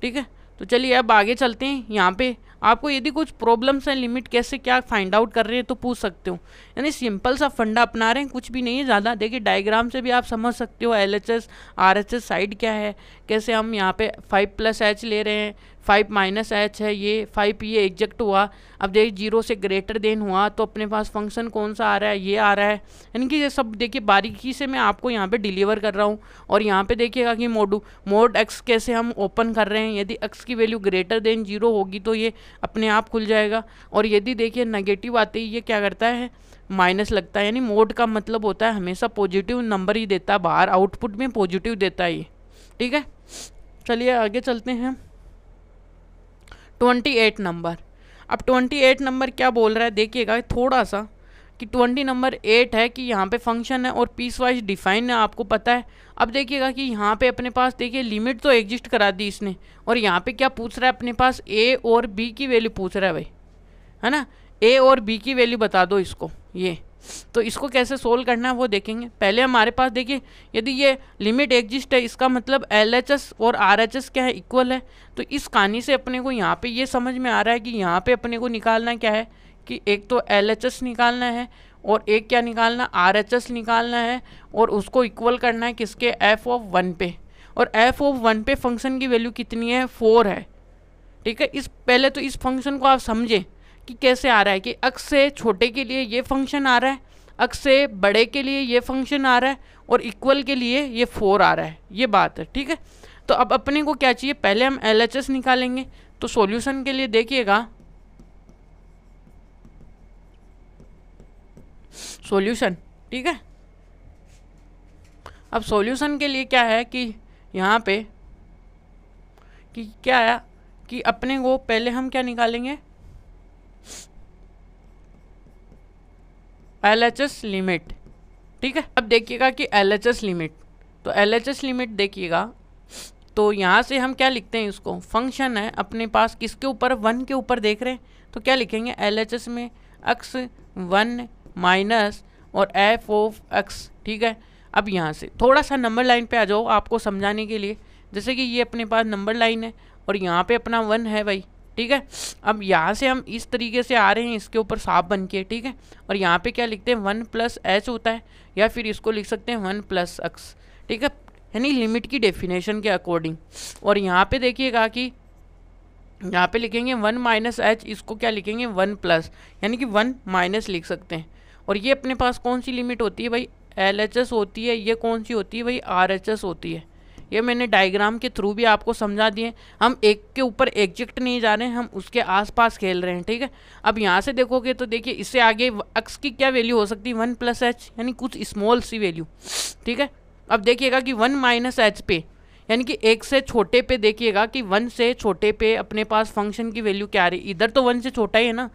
[SPEAKER 1] ठीक है तो चलिए अब आगे चलते हैं यहाँ पे आपको यदि कुछ प्रॉब्लम्स हैं लिमिट कैसे क्या फाइंड आउट कर रहे हैं तो पूछ सकते हो यानी सिंपल सा फंडा अपना रहे हैं कुछ भी नहीं है ज़्यादा देखिए डायग्राम से भी आप समझ सकते हो L H S R H S side क्या है कैसे हम यहाँ पे फाइव प्लस एच ले रहे हैं फाइव माइनस एच है ये फाइव ये एग्जैक्ट हुआ अब देखिए जीरो से ग्रेटर देन हुआ तो अपने पास फंक्शन कौन सा आ रहा है ये आ रहा है यानी कि ये सब देखिए बारीकी से मैं आपको यहाँ पे डिलीवर कर रहा हूँ और यहाँ पे देखिएगा कि मोडू मोड एक्स कैसे हम ओपन कर रहे हैं यदि एक्स की वैल्यू ग्रेटर देन जीरो होगी तो ये अपने आप खुल जाएगा और यदि देखिए नेगेटिव आते ही ये क्या करता है माइनस लगता है यानी मोड का मतलब होता है हमेशा पॉजिटिव नंबर ही देता है बाहर आउटपुट में पॉजिटिव देता है ये ठीक है चलिए आगे चलते हैं ट्वेंटी एट नंबर अब ट्वेंटी एट नंबर क्या बोल रहा है देखिएगा थोड़ा सा कि ट्वेंटी नंबर एट है कि यहाँ पे फंक्शन है और पीस वाइज डिफाइन है आपको पता है अब देखिएगा कि यहाँ पे अपने पास देखिए लिमिट तो एग्जिस्ट करा दी इसने और यहाँ पे क्या पूछ रहा है अपने पास ए और बी की वैल्यू पूछ रहा है भाई है ना ए और बी की वैल्यू बता दो इसको ये तो इसको कैसे सोल्व करना है वो देखेंगे पहले हमारे पास देखिए यदि ये लिमिट एग्जिस्ट है इसका मतलब एल और आर क्या है इक्वल है तो इस कहानी से अपने को यहाँ पे ये समझ में आ रहा है कि यहाँ पे अपने को निकालना क्या है कि एक तो एल निकालना है और एक क्या निकालना आर निकालना है और उसको इक्वल करना है किसके एफ ऑफ वन पे और एफ ऑफ वन पे फंक्शन की वैल्यू कितनी है फोर है ठीक है इस पहले तो इस फंक्शन को आप समझें कि कैसे आ रहा है कि अक्स से छोटे के लिए ये फंक्शन आ रहा है अक्स से बड़े के लिए ये फंक्शन आ रहा है और इक्वल के लिए ये फोर आ रहा है ये बात है ठीक है तो अब अपने को क्या चाहिए पहले हम एल निकालेंगे तो सोल्यूशन के लिए देखिएगा सोल्यूशन ठीक है अब सोल्यूशन के लिए क्या है कि यहाँ पे कि क्या आया कि अपने को पहले हम क्या निकालेंगे एल एच एस लिमिट ठीक है अब देखिएगा कि एल एच एस लिमिट तो एल एच एस लिमिट देखिएगा तो यहाँ से हम क्या लिखते हैं इसको फंक्शन है अपने पास किसके ऊपर वन के ऊपर देख रहे हैं तो क्या लिखेंगे एल एच एस में एक्स वन माइनस और एफ ऑफ एक्स ठीक है अब यहाँ से थोड़ा सा नंबर लाइन पे आ जाओ आपको समझाने के लिए जैसे कि ये अपने पास नंबर लाइन है और यहाँ पे अपना वन है भाई ठीक है अब यहाँ से हम इस तरीके से आ रहे हैं इसके ऊपर साफ बन के ठीक है और यहाँ पे क्या लिखते हैं वन प्लस एच होता है या फिर इसको लिख सकते हैं वन प्लस एक्स ठीक है यानी लिमिट की डेफिनेशन के अकॉर्डिंग और यहाँ पे देखिएगा कि यहाँ पे लिखेंगे वन माइनस एच इसको क्या लिखेंगे वन प्लस यानी कि वन माइनस लिख सकते हैं और ये अपने पास कौन सी लिमिट होती है भाई एल होती है ये कौन सी होती है भाई आर होती है ये मैंने डायग्राम के थ्रू भी आपको समझा दिए हम एक के ऊपर एग्जिक्ट नहीं जा रहे हैं हम उसके आसपास खेल रहे हैं ठीक है अब यहाँ से देखोगे तो देखिए इससे आगे अक्स की क्या वैल्यू हो सकती है वन प्लस एच यानी कुछ स्मॉल सी वैल्यू ठीक है अब देखिएगा कि वन माइनस एच पे यानी कि एक से छोटे पे देखिएगा कि वन से छोटे पे अपने पास फंक्शन की वैल्यू क्या आ रही इधर तो वन से छोटा ही है ना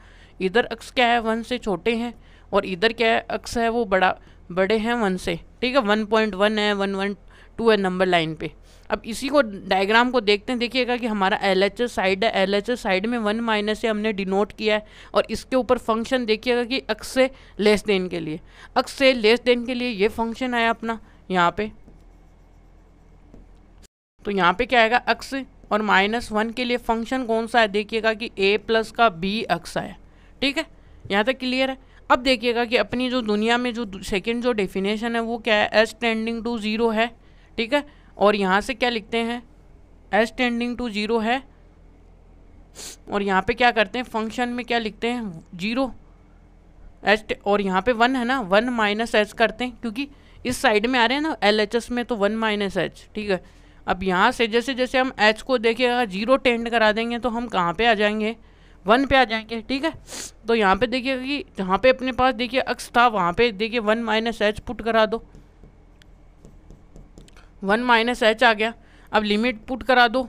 [SPEAKER 1] इधर अक्स क्या है वन से छोटे हैं और इधर क्या है अक्स है वो बड़ा बड़े हैं वन से ठीक है वन पॉइंट वन है वन वन टू है नंबर लाइन पे अब इसी को डायग्राम को देखते हैं देखिएगा कि हमारा एल एच साइड है एल एच साइड में वन माइनस से हमने डिनोट किया है और इसके ऊपर फंक्शन देखिएगा कि अक्स से लेस देन के लिए अक्स से लेस देन के लिए ये फंक्शन आया अपना यहाँ पे तो यहाँ पे क्या आएगा अक्स और माइनस वन के लिए फंक्शन कौन सा है देखिएगा कि ए प्लस का बी अक्स आया ठीक है यहाँ तक क्लियर है अब देखिएगा कि अपनी जो दुनिया में जो सेकेंड जो डेफिनेशन है वो क्या है एस टेंडिंग टू ज़ीरो है ठीक है और यहाँ से क्या लिखते हैं एस टेंडिंग टू ज़ीरो है और यहाँ पे क्या करते हैं फंक्शन में क्या लिखते हैं जीरो एस और यहाँ पे वन है ना वन माइनस एच करते हैं क्योंकि इस साइड में आ रहे हैं ना एल एच एस में तो वन माइनस एच ठीक है अब यहाँ से जैसे जैसे हम एच को देखिएगा जीरो टेंड करा देंगे तो हम कहाँ पे आ जाएंगे वन पे आ जाएंगे ठीक है तो यहाँ पे देखिएगा कि जहाँ पे अपने पास देखिए अक्स था वहाँ पे देखिए वन माइनस एच पुट करा दो वन माइनस एच आ गया अब लिमिट पुट करा दो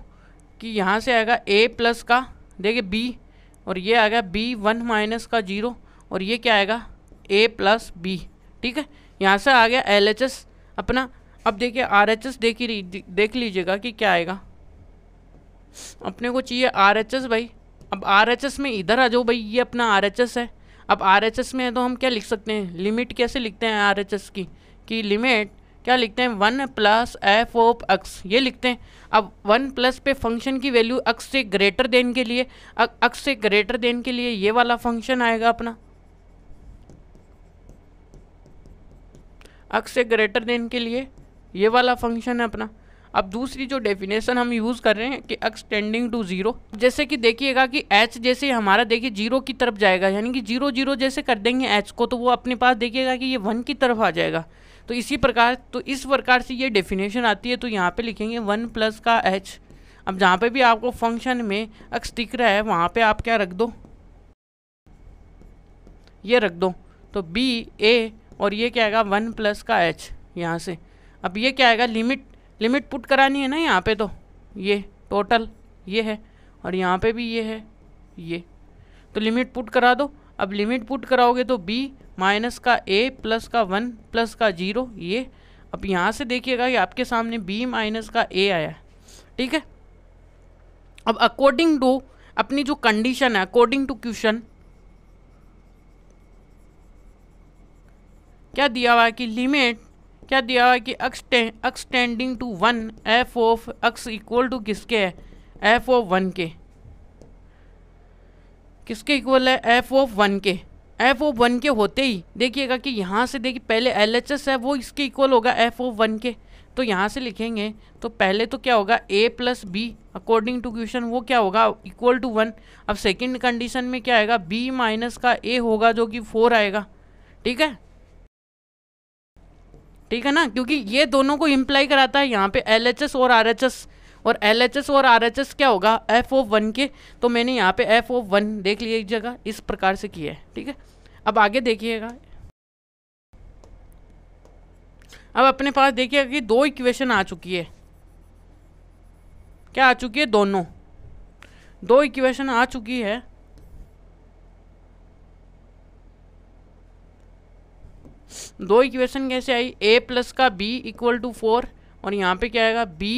[SPEAKER 1] कि यहाँ से आएगा ए प्लस का देखिए बी और ये आएगा बी वन माइनस का जीरो और ये क्या आएगा ए प्लस बी ठीक है यहाँ से आ गया एल एच एस अपना अब देखिए आर एच एस ही देख लीजिएगा कि क्या आएगा अपने को चाहिए आर एच एस भाई अब आर एच एस में इधर आ जाओ भाई ये अपना आर एच एस है अब आर एच एस में है तो हम क्या लिख सकते हैं लिमिट कैसे लिखते हैं आर एच एस की कि लिमिट क्या लिखते हैं one plus F of x ये लिखते हैं अब वन प्लस पे फंक्शन की वैल्यू अक्स से ग्रेटर देन के लिए एक्स से ग्रेटर देन के लिए ये वाला फंक्शन आएगा अपना एक्स से ग्रेटर देन के लिए ये वाला फंक्शन है अपना अब दूसरी जो डेफिनेशन हम यूज़ कर रहे हैं कि एक्स टेंडिंग टू ज़ीरो जैसे कि देखिएगा कि एच जैसे हमारा देखिए जीरो की तरफ जाएगा यानी कि जीरो जीरो जैसे कर देंगे एच को तो वो अपने पास देखिएगा कि ये वन की तरफ आ जाएगा तो इसी प्रकार तो इस प्रकार से ये डेफिनेशन आती है तो यहाँ पे लिखेंगे वन प्लस का एच अब जहाँ पे भी आपको फंक्शन में अक्स दिख रहा है वहाँ पे आप क्या रख दो ये रख दो तो बी ए और ये क्या आएगा वन प्लस का एच यहाँ से अब ये क्या आएगा लिमिट लिमिट पुट करानी है ना यहाँ पे तो ये टोटल ये है और यहाँ पे भी ये है ये तो लिमिट पुट करा दो अब लिमिट पुट कराओगे तो बी माइनस का ए प्लस का वन प्लस का जीरो ये अब यहाँ से देखिएगा कि आपके सामने बी माइनस का ए आया ठीक है अब अकॉर्डिंग टू अपनी जो कंडीशन है अकॉर्डिंग टू क्वेश्चन क्या दिया हुआ है कि लिमिट क्या दिया हुआ है कि extending to one F of x equal to किसके है एफ ऑफ वन के किसके इक्वल है एफ ऑफ वन के एफ ओ वन के होते ही देखिएगा कि यहाँ से देखिए पहले एल एच एस है वो इसके इक्वल होगा एफ ओ वन के तो यहाँ से लिखेंगे तो पहले तो क्या होगा ए plus B according to question वो क्या होगा इक्वल टू वन अब सेकंड कंडीशन में क्या आएगा बी माइनस का ए होगा जो कि फोर आएगा ठीक है ठीक है ना क्योंकि ये दोनों को इम्प्लाई कराता है यहाँ पे एल और आर और एल और आर क्या होगा एफ ओ वन के तो मैंने यहाँ पे एफ ओ वन देख लिया जगह इस प्रकार से किया है ठीक है अब आगे देखिएगा अब अपने पास देखिएगा कि दो इक्वेशन आ चुकी है क्या आ चुकी है दोनों दो इक्वेशन आ चुकी है दो इक्वेशन कैसे आई ए प्लस का बी इक्वल टू फोर और यहाँ पे क्या आएगा बी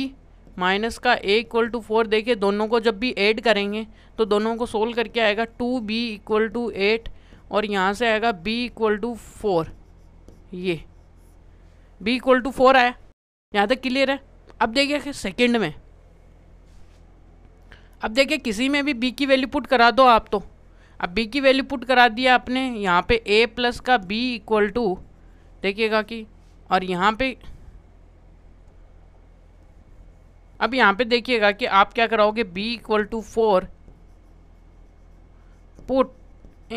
[SPEAKER 1] माइनस का ए इक्वल टू फोर देखिए दोनों को जब भी ऐड करेंगे तो दोनों को सोल्व करके आएगा two B equal to eight और यहाँ से आएगा बी इक्वल टू फोर ये बी इक्वल टू फोर आया यहाँ तक क्लियर है अब देखिए सेकेंड में अब देखिए किसी में भी बी की वैल्यू पुट करा दो आप तो अब बी की वैल्यू पुट करा दिया आपने यहाँ पे ए प्लस का बी इक्वल टू देखिएगा कि और यहाँ पे अब यहाँ पे देखिएगा कि आप क्या कराओगे b equal to four put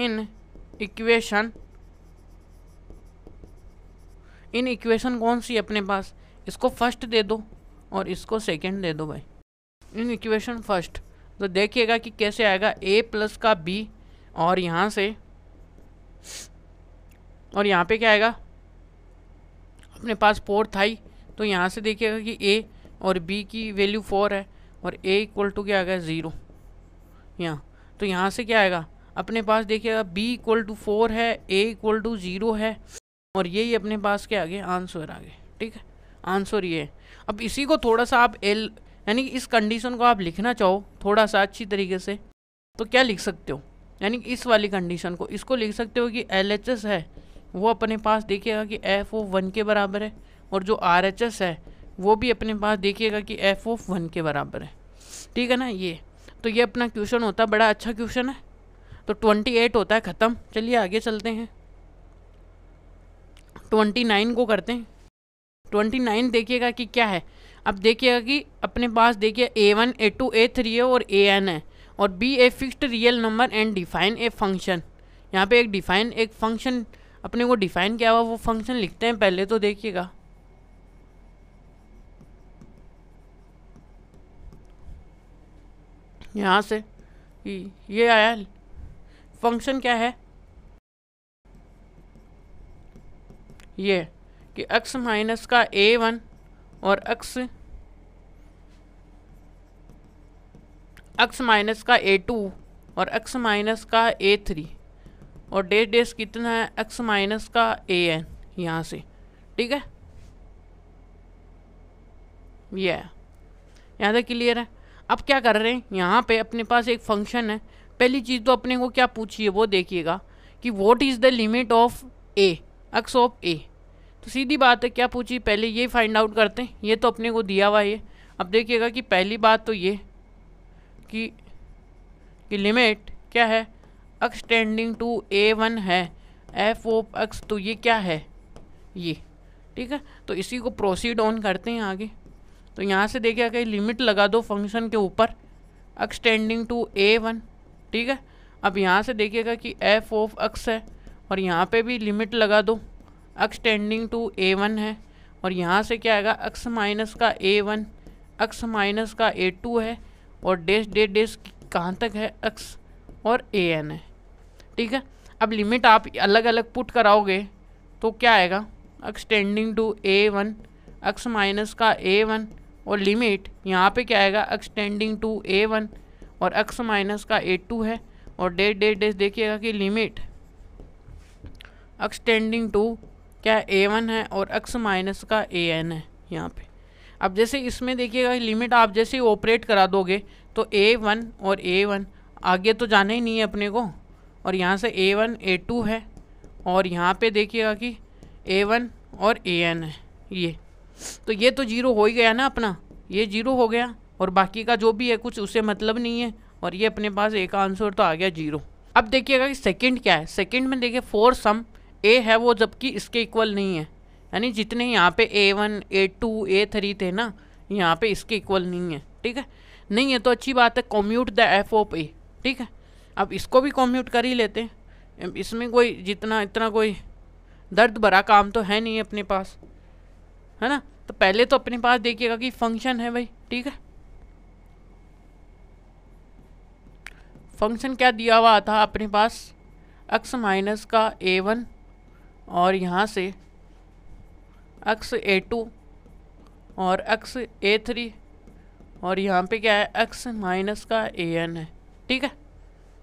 [SPEAKER 1] in equation in equation कौन सी अपने पास इसको फर्स्ट दे दो और इसको सेकंड दे दो भाई इन इक्वेशन फर्स्ट तो देखिएगा कि कैसे आएगा a प्लस का b और यहाँ से और यहाँ पे क्या आएगा अपने पास फोर था ही तो यहाँ से देखिएगा कि a और बी की वैल्यू फोर है और ए इक्वल टू क्या आ गया ज़ीरो यहाँ तो यहाँ से क्या आएगा अपने पास देखिएगा बी इक्वल टू फोर है ए इक्वल टू ज़ीरो है और यही अपने पास क्या आ गया आंसर आ गया ठीक है आंसर ये है अब इसी को थोड़ा सा आप एल यानी इस कंडीशन को आप लिखना चाहो थोड़ा सा अच्छी तरीके से तो क्या लिख सकते हो यानी इस वाली कंडीशन को इसको लिख सकते हो कि एल है वो अपने पास देखिएगा कि एफ ओ वन के बराबर है और जो आर है वो भी अपने पास देखिएगा कि एफ ऑफ वन के बराबर है ठीक है ना ये तो ये अपना क्वेश्चन होता है बड़ा अच्छा क्वेश्चन है तो ट्वेंटी एट होता है ख़त्म चलिए आगे चलते हैं ट्वेंटी नाइन को करते हैं ट्वेंटी नाइन देखिएगा कि क्या है अब देखिएगा कि अपने पास देखिए ए वन ए टू ए थ्री है और ए एन है और B a fixed real number and define a function यहाँ पे एक डिफाइन एक फंक्शन अपने को डिफाइन किया हुआ वो फंक्शन लिखते हैं पहले तो देखिएगा यहाँ से ये आया फंक्शन क्या है ये कि x माइनस का ए वन और x एक्स माइनस का ए टू और x माइनस का ए थ्री और डे डेस कितना है x माइनस का ए एन यहाँ से ठीक है यह यहाँ तक क्लियर है अब क्या कर रहे हैं यहाँ पे अपने पास एक फंक्शन है पहली चीज़ तो अपने को क्या पूछिए वो देखिएगा कि what is the limit of a x of a तो सीधी बात है क्या पूछिए पहले ये फाइंड आउट करते हैं ये तो अपने को दिया हुआ है अब देखिएगा कि पहली बात तो ये कि कि लिमिट क्या है x tending to A one है एफ ओ एक्स तो ये क्या है ये ठीक है तो इसी को प्रोसीड ऑन करते हैं आगे तो यहाँ से देखिए कहीं लिमिट लगा दो फंक्शन के ऊपर एक्सटेंडिंग टू ए वन ठीक है अब यहाँ से देखिएगा कि एफ ऑफ एक्स है और यहाँ पे भी लिमिट लगा दो एक्सटेंडिंग टू ए वन है और यहाँ से क्या आएगा एक्स माइनस का ए वन एक्स माइनस का ए टू है और डेस डे डेस कहाँ तक है एक्स और ए एन है ठीक है अब लिमिट आप अलग अलग पुट कराओगे तो क्या आएगा x tending to A one x minus का ए वन और लिमिट यहाँ पे क्या आएगा x tending to A one और एक्स माइनस का ए टू है और डेढ़ डेढ़ डे देखिएगा कि लिमिट एक्स टेंडिंग टू क्या ए वन है और एक्स माइनस का ए एन है यहाँ पे अब जैसे इसमें देखिएगा लिमिट आप जैसे ऑपरेट करा दोगे तो ए वन और ए वन आगे तो जाना ही नहीं है अपने को और यहाँ से ए वन ए टू है और यहाँ पे देखिएगा कि ए वन और ए एन है ये तो ये तो जीरो हो ही गया ना अपना ये जीरो हो गया और बाकी का जो भी है कुछ उससे मतलब नहीं है और ये अपने पास एक आंसर तो आ गया जीरो अब देखिएगा कि सेकंड क्या है सेकंड में देखिए फोर सम ए है वो जबकि इसके इक्वल नहीं है यानी जितने यहाँ पे a one A two A three थे ना यहाँ पे इसके इक्वल नहीं है ठीक है नहीं है तो अच्छी बात है compute the f of a ठीक है अब इसको भी कॉम्यूट कर ही लेते हैं इसमें कोई जितना इतना कोई दर्द भरा काम तो है नहीं अपने पास है ना तो पहले तो अपने पास देखिएगा कि फंक्शन है भाई ठीक है फंक्शन क्या दिया हुआ था अपने पास एक्स माइनस का ए वन और यहाँ से एक्स ए टू और एक्स ए थ्री और यहाँ पे क्या है एक्स माइनस का ए एन है ठीक है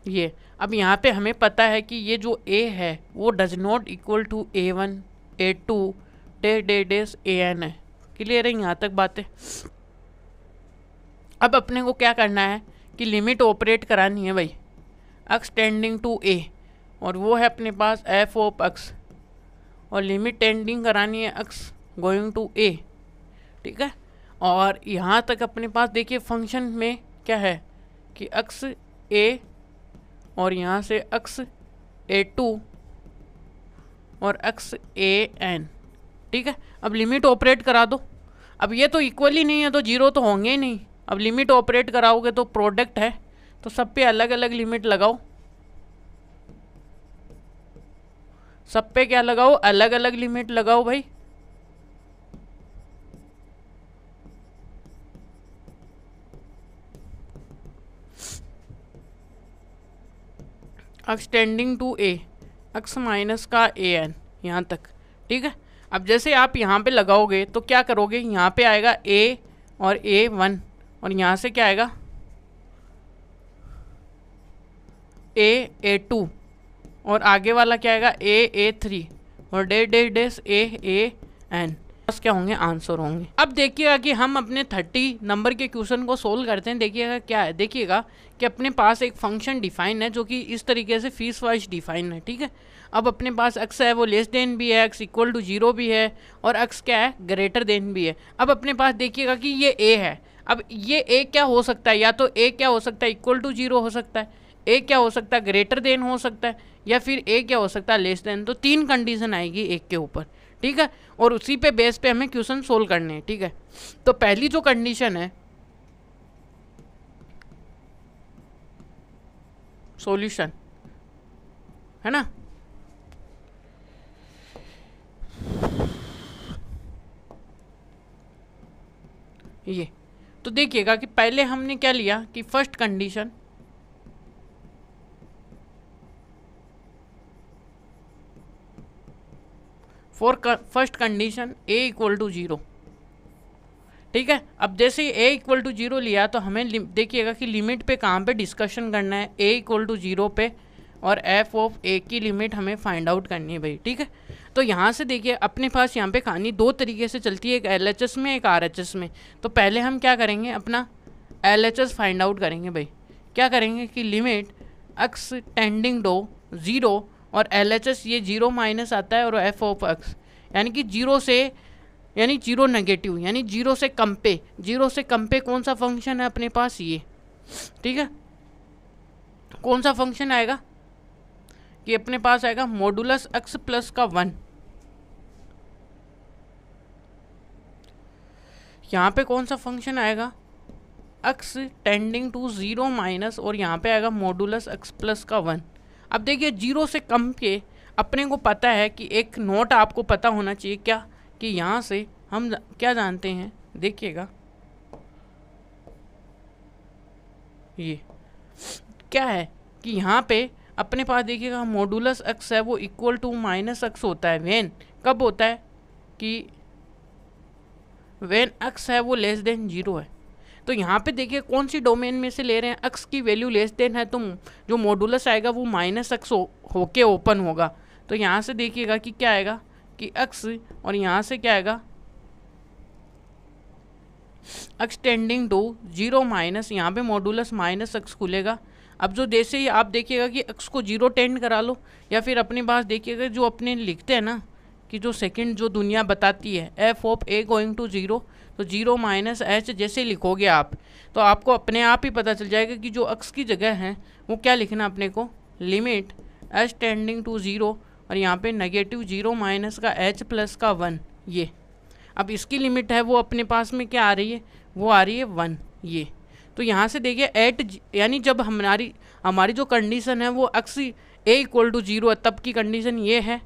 [SPEAKER 1] ये अब यहाँ पे हमें पता है कि ये जो ए है वो does not equal to A one A two day day days A N है क्लियर है यहाँ तक बातें अब अपने को क्या करना है कि लिमिट ऑपरेट करानी है भाई अक्स टेंडिंग टू ए और वो है अपने पास एफ ऑफ एक्स और लिमिट टेंडिंग करानी है अक्स गोइंग टू ए ठीक है और यहाँ तक अपने पास देखिए फंक्शन में क्या है कि अक्स ए और यहाँ से अक्स ए टू और अक्स ए एन ठीक है अब लिमिट ऑपरेट करा दो अब ये तो इक्वली नहीं है तो जीरो तो होंगे ही नहीं अब लिमिट ऑपरेट कराओगे तो प्रोडक्ट है तो सब पे अलग अलग लिमिट लगाओ सब पे क्या लगाओ अलग अलग लिमिट लगाओ भाई x tending to a x minus का ए एन यहाँ तक ठीक है अब जैसे आप यहाँ पे लगाओगे तो क्या करोगे यहाँ पे आएगा ए और ए वन और यहाँ से क्या आएगा ए ए टू और आगे वाला क्या आएगा ए ए थ्री और day day days A A N बस क्या होंगे आंसर होंगे अब देखिएगा कि हम अपने थर्टी नंबर के क्वेश्चन को सोल्व करते हैं देखिएगा क्या है देखिएगा कि अपने पास एक फंक्शन डिफाइन है जो कि इस तरीके से फीस वाइज डिफाइन है ठीक है अब अपने पास एक्स है वो लेस देन भी है एक्स इक्वल टू जीरो भी है और एक्स क्या है ग्रेटर देन भी है अब अपने पास देखिएगा कि ये ए है अब ये ए क्या हो सकता है या तो ए क्या हो सकता है इक्वल टू जीरो हो सकता है ए क्या हो सकता है ग्रेटर देन हो सकता है या फिर ए क्या हो सकता है लेस देन तो तीन कंडीशन आएगी एक के ऊपर ठीक है और उसी पे बेस पे हमें क्वेश्चन सोल्व करने हैं ठीक है तो पहली जो कंडीशन है सॉल्यूशन है ना ये तो देखिएगा कि पहले हमने क्या लिया कि first condition for first condition a equal to zero ठीक है अब जैसे ए इक्वल टू जीरो लिया तो हमें देखिएगा कि लिमिट पे कहाँ पे डिस्कशन करना है ए इक्वल टू जीरो पे और एफ ऑफ ए की लिमिट हमें फाइंड आउट करनी है भाई ठीक है तो यहाँ से देखिए अपने पास यहाँ पे कहानी दो तरीके से चलती है एक एल में एक आर में तो पहले हम क्या करेंगे अपना एल फाइंड आउट करेंगे भाई क्या करेंगे कि limit x tending to zero और एल ये ज़ीरो माइनस आता है और एफ ऑफ एक्स यानी कि जीरो से यानी जीरो नेगेटिव यानी जीरो से कम पे जीरो से कम पे कौन सा फंक्शन है अपने पास ये ठीक है कौन सा फंक्शन आएगा कि अपने पास आएगा मोडुलस एक्स प्लस का वन यहाँ पे कौन सा फंक्शन आएगा x tending to zero minus और यहाँ पे आएगा मॉडुलस एक्स प्लस का वन अब देखिए जीरो से कम के अपने को पता है कि एक नोट आपको पता होना चाहिए क्या कि यहाँ से हम क्या जानते हैं देखिएगा ये क्या है कि यहाँ पे अपने पास देखिएगा मॉडुलस एक्स है वो इक्वल टू माइनस एक्स होता है वेन कब होता है कि वेन एक्स है वो लेस देन जीरो है तो यहाँ पे देखिए कौन सी डोमेन में से ले रहे हैं एक्स की वैल्यू लेस देन है तो जो मॉडुलस आएगा वो माइनस एक्स हो, होके ओपन होगा तो यहाँ से देखिएगा कि क्या आएगा कि एक्स और यहाँ से क्या आएगा x tending to zero minus यहाँ पे मॉडुलस माइनस एक्स खुलेगा अब जो जैसे ही आप देखिएगा कि एक्स को जीरो टेंड करा लो या फिर अपने पास देखिएगा जो अपने लिखते हैं ना कि जो सेकंड जो दुनिया बताती है f of a going to zero तो जीरो माइनस एच जैसे लिखोगे आप तो आपको अपने आप ही पता चल जाएगा कि जो अक्स की जगह है वो क्या लिखना अपने को limit H tending to zero और यहाँ पे नेगेटिव ज़ीरो माइनस का एच प्लस का वन ये अब इसकी लिमिट है वो अपने पास में क्या आ रही है वो आ रही है वन ये तो यहाँ से देखिए एट यानी जब हमारी हमारी जो कंडीशन है वो x a equal to zero तब की कंडीशन ये है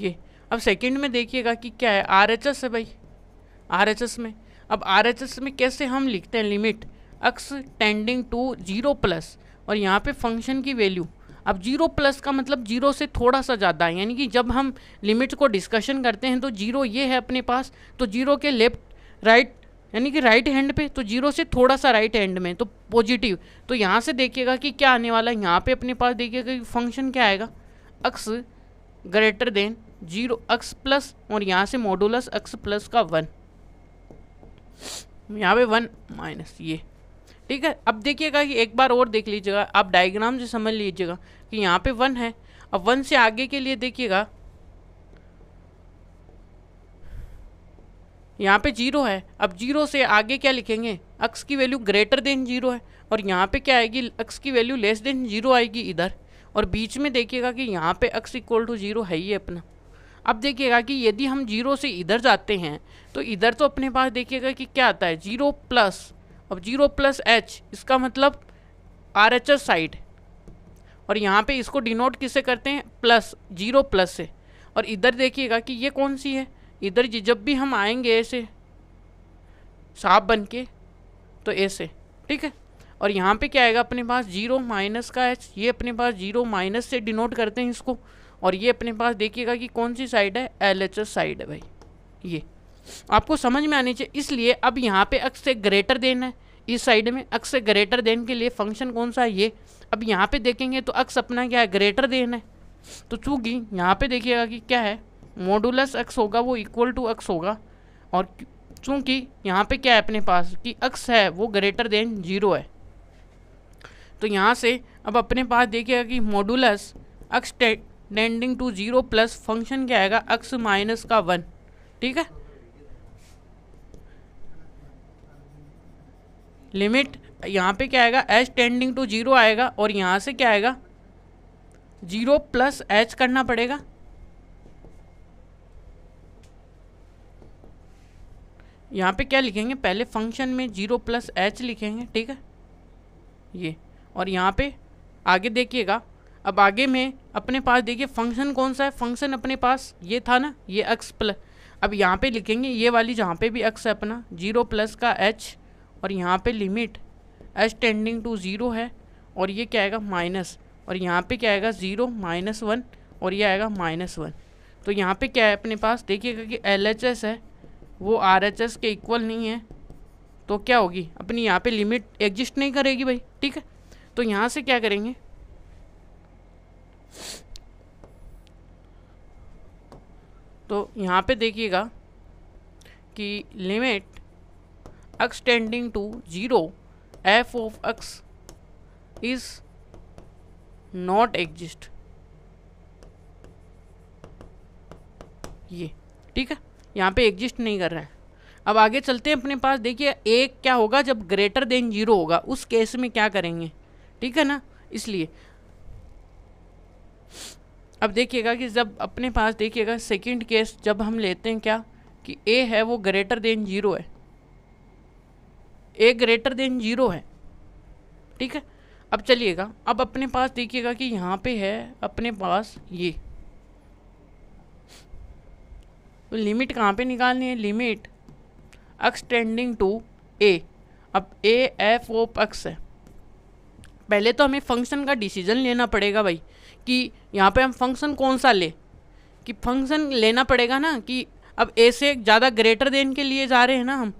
[SPEAKER 1] ये अब सेकंड में देखिएगा कि क्या है आर एच एस है भाई आर एच एस में अब आर एच एस में कैसे हम लिखते हैं limit x tending to zero plus और यहाँ पे फंक्शन की वैल्यू अब जीरो प्लस का मतलब जीरो से थोड़ा सा ज़्यादा है यानी कि जब हम लिमिट को डिस्कशन करते हैं तो जीरो ये है अपने पास तो जीरो के लेफ्ट राइट यानी कि राइट हैंड पे तो जीरो से थोड़ा सा राइट हैंड में तो पॉजिटिव तो यहाँ से देखिएगा कि क्या आने वाला है यहाँ पे अपने पास देखिएगा कि फंक्शन क्या आएगा x greater than zero x plus और यहाँ से मॉडुलस एक्स प्लस का वन यहाँ पे वन माइनस ये ठीक है अब देखिएगा कि एक बार और देख लीजिएगा आप डायग्राम से समझ लीजिएगा कि यहाँ पे वन है अब वन से आगे के लिए देखिएगा यहाँ पे जीरो है अब जीरो से आगे क्या लिखेंगे अक्स की वैल्यू ग्रेटर देन जीरो है और यहाँ पे क्या आएगी अक्स की वैल्यू लेस देन जीरो आएगी इधर और बीच में देखिएगा कि यहाँ पे x इक्वल टू जीरो है ही अपना अब देखिएगा कि यदि हम जीरो से इधर जाते हैं तो इधर तो अपने पास देखिएगा कि क्या आता है जीरो प्लस अब जीरो प्लस एच इसका मतलब आर एच एस साइड और यहाँ पे इसको डिनोट किससे करते हैं प्लस जीरो प्लस से और इधर देखिएगा कि ये कौन सी है इधर जब भी हम आएंगे ऐसे साफ बन के तो ऐसे ठीक है और यहाँ पे क्या आएगा अपने पास जीरो माइनस का एच ये अपने पास जीरो माइनस से डिनोट करते हैं इसको और ये अपने पास देखिएगा कि कौन सी साइड है एल साइड है भाई ये आपको समझ में आनी चाहिए इसलिए अब यहाँ पे अक्स से ग्रेटर देन है इस साइड में अक्स से ग्रेटर देन के लिए फंक्शन कौन सा है ये अब यहाँ पे देखेंगे तो अक्स अपना क्या है ग्रेटर देन है तो चूँकि यहाँ पे देखिएगा कि क्या है मोडुलस अक्स होगा वो इक्वल टू अक्स होगा और चूँकि यहाँ पे क्या है अपने पास कि अक्स है वो ग्रेटर देन जीरो है तो यहाँ से अब अपने पास देखिएगा कि modulus x tending to zero plus function क्या आएगा अक्स माइनस का वन ठीक है लिमिट यहाँ पे क्या आएगा एच टेंडिंग टू जीरो आएगा और यहाँ से क्या आएगा जीरो प्लस एच करना पड़ेगा यहाँ पे क्या लिखेंगे पहले फंक्शन में जीरो प्लस एच लिखेंगे ठीक है ये और यहाँ पे आगे देखिएगा अब आगे में अपने पास देखिए फंक्शन कौन सा है फंक्शन अपने पास ये था ना ये एक्स प्लस अब यहाँ पे लिखेंगे ये वाली जहाँ पे भी एक्स है अपना जीरो प्लस का एच और यहाँ पे limit H tending to zero है और ये क्या आएगा माइनस और यहाँ पे क्या आएगा ज़ीरो माइनस वन और ये आएगा माइनस वन तो यहाँ पे क्या है अपने पास देखिएगा कि एल एच एस है वो आर एच एस के इक्वल नहीं है तो क्या होगी अपनी यहाँ पे लिमिट एग्जिस्ट नहीं करेगी भाई ठीक है तो यहाँ से क्या करेंगे तो यहाँ पे देखिएगा कि limit extending tending to zero f of x is not exist ये ठीक है यहाँ पे एग्जिस्ट नहीं कर रहा है अब आगे चलते हैं अपने पास देखिए एक क्या होगा जब ग्रेटर देन जीरो होगा उस केस में क्या करेंगे ठीक है ना इसलिए अब देखिएगा कि जब अपने पास देखिएगा सेकंड केस जब हम लेते हैं क्या कि ए है वो ग्रेटर देन जीरो है ए ग्रेटर देन जीरो है ठीक है अब चलिएगा अब अपने पास देखिएगा कि यहाँ पे है अपने पास ये तो लिमिट कहाँ पे निकालनी है लिमिट एक्सटेंडिंग टू ए अब ए एफ ओ एक्स है पहले तो हमें फंक्शन का डिसीजन लेना पड़ेगा भाई कि यहाँ पे हम फंक्शन कौन सा ले कि फंक्शन लेना पड़ेगा ना कि अब ए से ज़्यादा ग्रेटर देन के लिए जा रहे हैं ना हम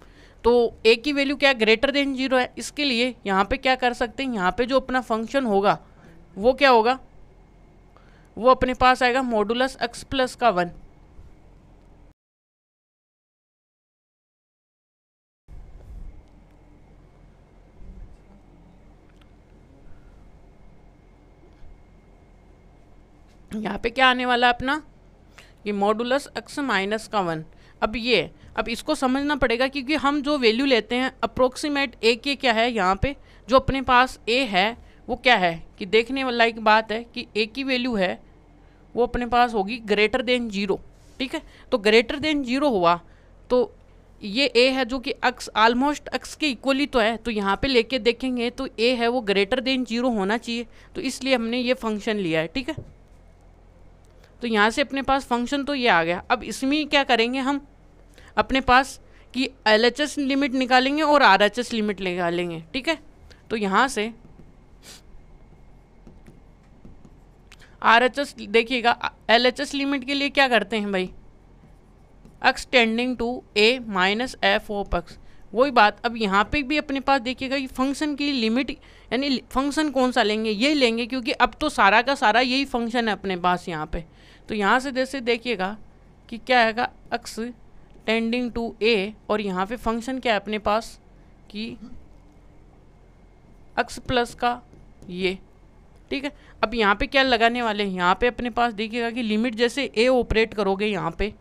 [SPEAKER 1] तो ए की वैल्यू क्या ग्रेटर देन जीरो है इसके लिए यहाँ पे क्या कर सकते हैं यहाँ पे जो अपना फंक्शन होगा वो क्या होगा वो अपने पास आएगा मॉडुलस एक्स प्लस का वन यहाँ पे क्या आने वाला है अपना ये मॉडुलस एक्स माइनस का वन अब ये अब इसको समझना पड़ेगा क्योंकि हम जो वैल्यू लेते हैं अप्रोक्सीमेट ए के क्या है यहाँ पे जो अपने पास ए है वो क्या है कि देखने लायक बात है कि ए की वैल्यू है वो अपने पास होगी ग्रेटर देन जीरो ठीक है तो ग्रेटर देन जीरो हुआ तो ये ए है जो कि अक्स आलमोस्ट एक्स के इक्वली तो है तो यहाँ पे लेके देखेंगे तो ए है वो ग्रेटर देन जीरो होना चाहिए तो इसलिए हमने ये फंक्शन लिया है ठीक है तो यहाँ से अपने पास फंक्शन तो ये आ गया अब इसमें क्या करेंगे हम अपने पास कि एल लिमिट निकालेंगे और आर लिमिट निकालेंगे ठीक है तो यहाँ से आर देखिएगा एल लिमिट के लिए क्या करते हैं भाई x tending to a minus f of x वही बात अब यहाँ पे भी अपने पास देखिएगा कि फंक्शन की लिमिट यानी फंक्शन कौन सा लेंगे ये लेंगे क्योंकि अब तो सारा का सारा यही फंक्शन है अपने पास यहाँ पे तो यहाँ से जैसे देखिएगा कि क्या आएगा अक्स टेंडिंग टू ए और यहाँ पे फंक्शन क्या है अपने पास कि अक्स प्लस का ये ठीक है अब यहाँ पे क्या लगाने वाले हैं यहाँ पे अपने पास देखिएगा कि लिमिट जैसे ए ऑपरेट करोगे यहाँ पे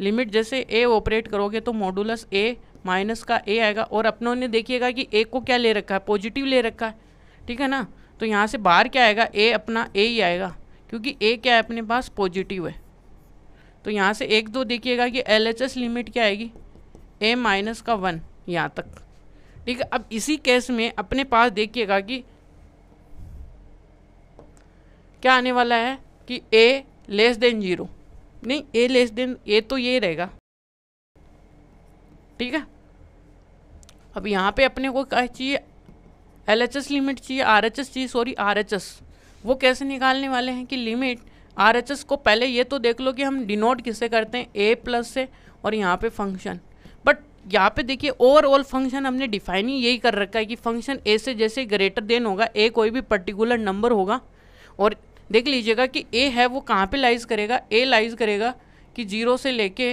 [SPEAKER 1] लिमिट जैसे ए ऑपरेट करोगे तो मॉडुलस ए माइनस का ए आएगा और अपनों ने देखिएगा कि ए को क्या ले रखा है पॉजिटिव ले रखा है ठीक है ना तो यहाँ से बाहर क्या आएगा ए अपना ए ही आएगा क्योंकि ए क्या है अपने पास पॉजिटिव है तो यहाँ से एक दो देखिएगा कि एल एच एस लिमिट क्या आएगी ए माइनस का वन यहाँ तक ठीक है अब इसी केस में अपने पास देखिएगा कि क्या आने वाला है कि ए लेस देन जीरो नहीं ए लेस देन ए तो ये रहेगा ठीक है अब यहाँ पे अपने को क्या चाहिए एल एच एस लिमिट चाहिए आर एच एस चाहिए सॉरी आर एच एस वो कैसे निकालने वाले हैं कि लिमिट आर एच एस को पहले ये तो देख लो कि हम डिनोट किससे करते हैं ए प्लस से और यहाँ पे फंक्शन बट यहाँ पे देखिए ओवरऑल फंक्शन हमने डिफाइन ही यही कर रखा है कि फंक्शन ए से जैसे ग्रेटर देन होगा ए कोई भी पर्टिकुलर नंबर होगा और देख लीजिएगा कि ए है वो कहाँ पे लाइज करेगा ए लाइज करेगा कि जीरो से लेके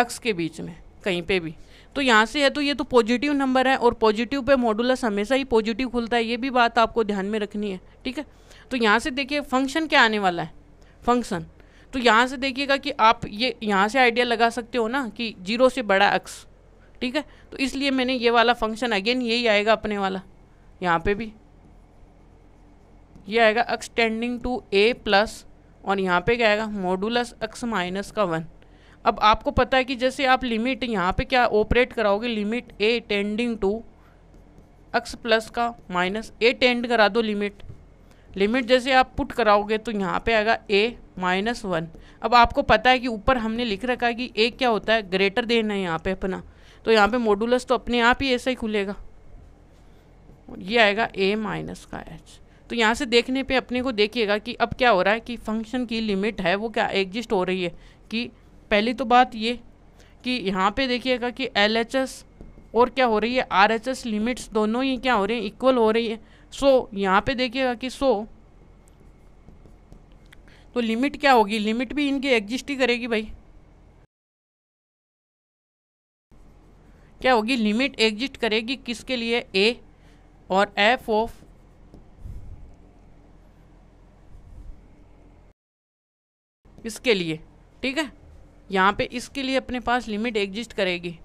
[SPEAKER 1] एक्स के बीच में कहीं पे भी तो यहाँ से है तो ये तो पॉजिटिव नंबर है और पॉजिटिव पे मॉडुलस हमेशा ही पॉजिटिव खुलता है ये भी बात आपको ध्यान में रखनी है ठीक है तो यहाँ से देखिए फंक्शन क्या आने वाला है फंक्शन तो यहाँ से देखिएगा कि आप ये यहाँ से आइडिया लगा सकते हो ना कि जीरो से बड़ा अक्स ठीक है तो इसलिए मैंने ये वाला फंक्शन अगेन यही आएगा अपने वाला यहाँ पे भी ये आएगा x tending to A plus और यहाँ पे क्या आएगा मॉडुलस अक्स माइनस का वन अब आपको पता है कि जैसे आप लिमिट यहाँ पे क्या ऑपरेट कराओगे limit a tending to x plus का माइनस ए टेंड करा दो लिमिट लिमिट जैसे आप पुट कराओगे तो यहाँ पे आएगा ए माइनस वन अब आपको पता है कि ऊपर हमने लिख रखा है कि ए क्या होता है ग्रेटर देन है यहाँ पे अपना तो यहाँ पे मोडुलस तो अपने आप ही ऐसा ही खुलेगा ये आएगा ए माइनस का एच तो यहाँ से देखने पे अपने को देखिएगा कि अब क्या हो रहा है कि फंक्शन की लिमिट है वो क्या एग्जिस्ट हो रही है कि पहली तो बात ये कि यहाँ पर देखिएगा कि एल और क्या हो रही है आर लिमिट्स दोनों ही क्या हो रही हैं इक्वल हो रही है सो so, यहाँ पे देखिएगा कि सो so, तो लिमिट क्या होगी लिमिट भी इनकी एग्जिस्ट ही करेगी भाई क्या होगी लिमिट एग्जिस्ट करेगी किसके लिए ए और एफ ऑफ इसके लिए ठीक है यहाँ पे इसके लिए अपने पास लिमिट एग्जिस्ट करेगी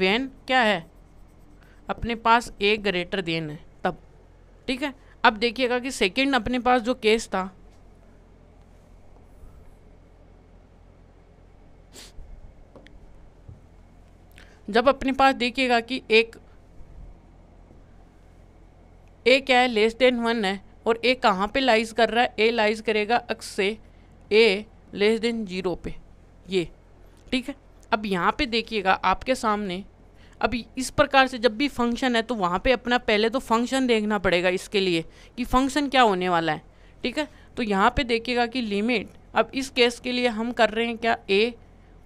[SPEAKER 1] वेन क्या है अपने पास ए ग्रेटर देन है तब ठीक है अब देखिएगा कि सेकंड अपने पास जो केस था जब अपने पास देखिएगा कि एक ए क्या है लेस देन वन है और ए कहाँ पे लाइज कर रहा है ए लाइज करेगा अक्स से ए लेस देन जीरो पे ये ठीक है अब यहाँ पे देखिएगा आपके सामने अब इस प्रकार से जब भी फंक्शन है तो वहाँ पे अपना पहले तो फंक्शन देखना पड़ेगा इसके लिए कि फंक्शन क्या होने वाला है ठीक है तो यहाँ पे देखिएगा कि लिमिट अब इस केस के लिए हम कर रहे हैं क्या ए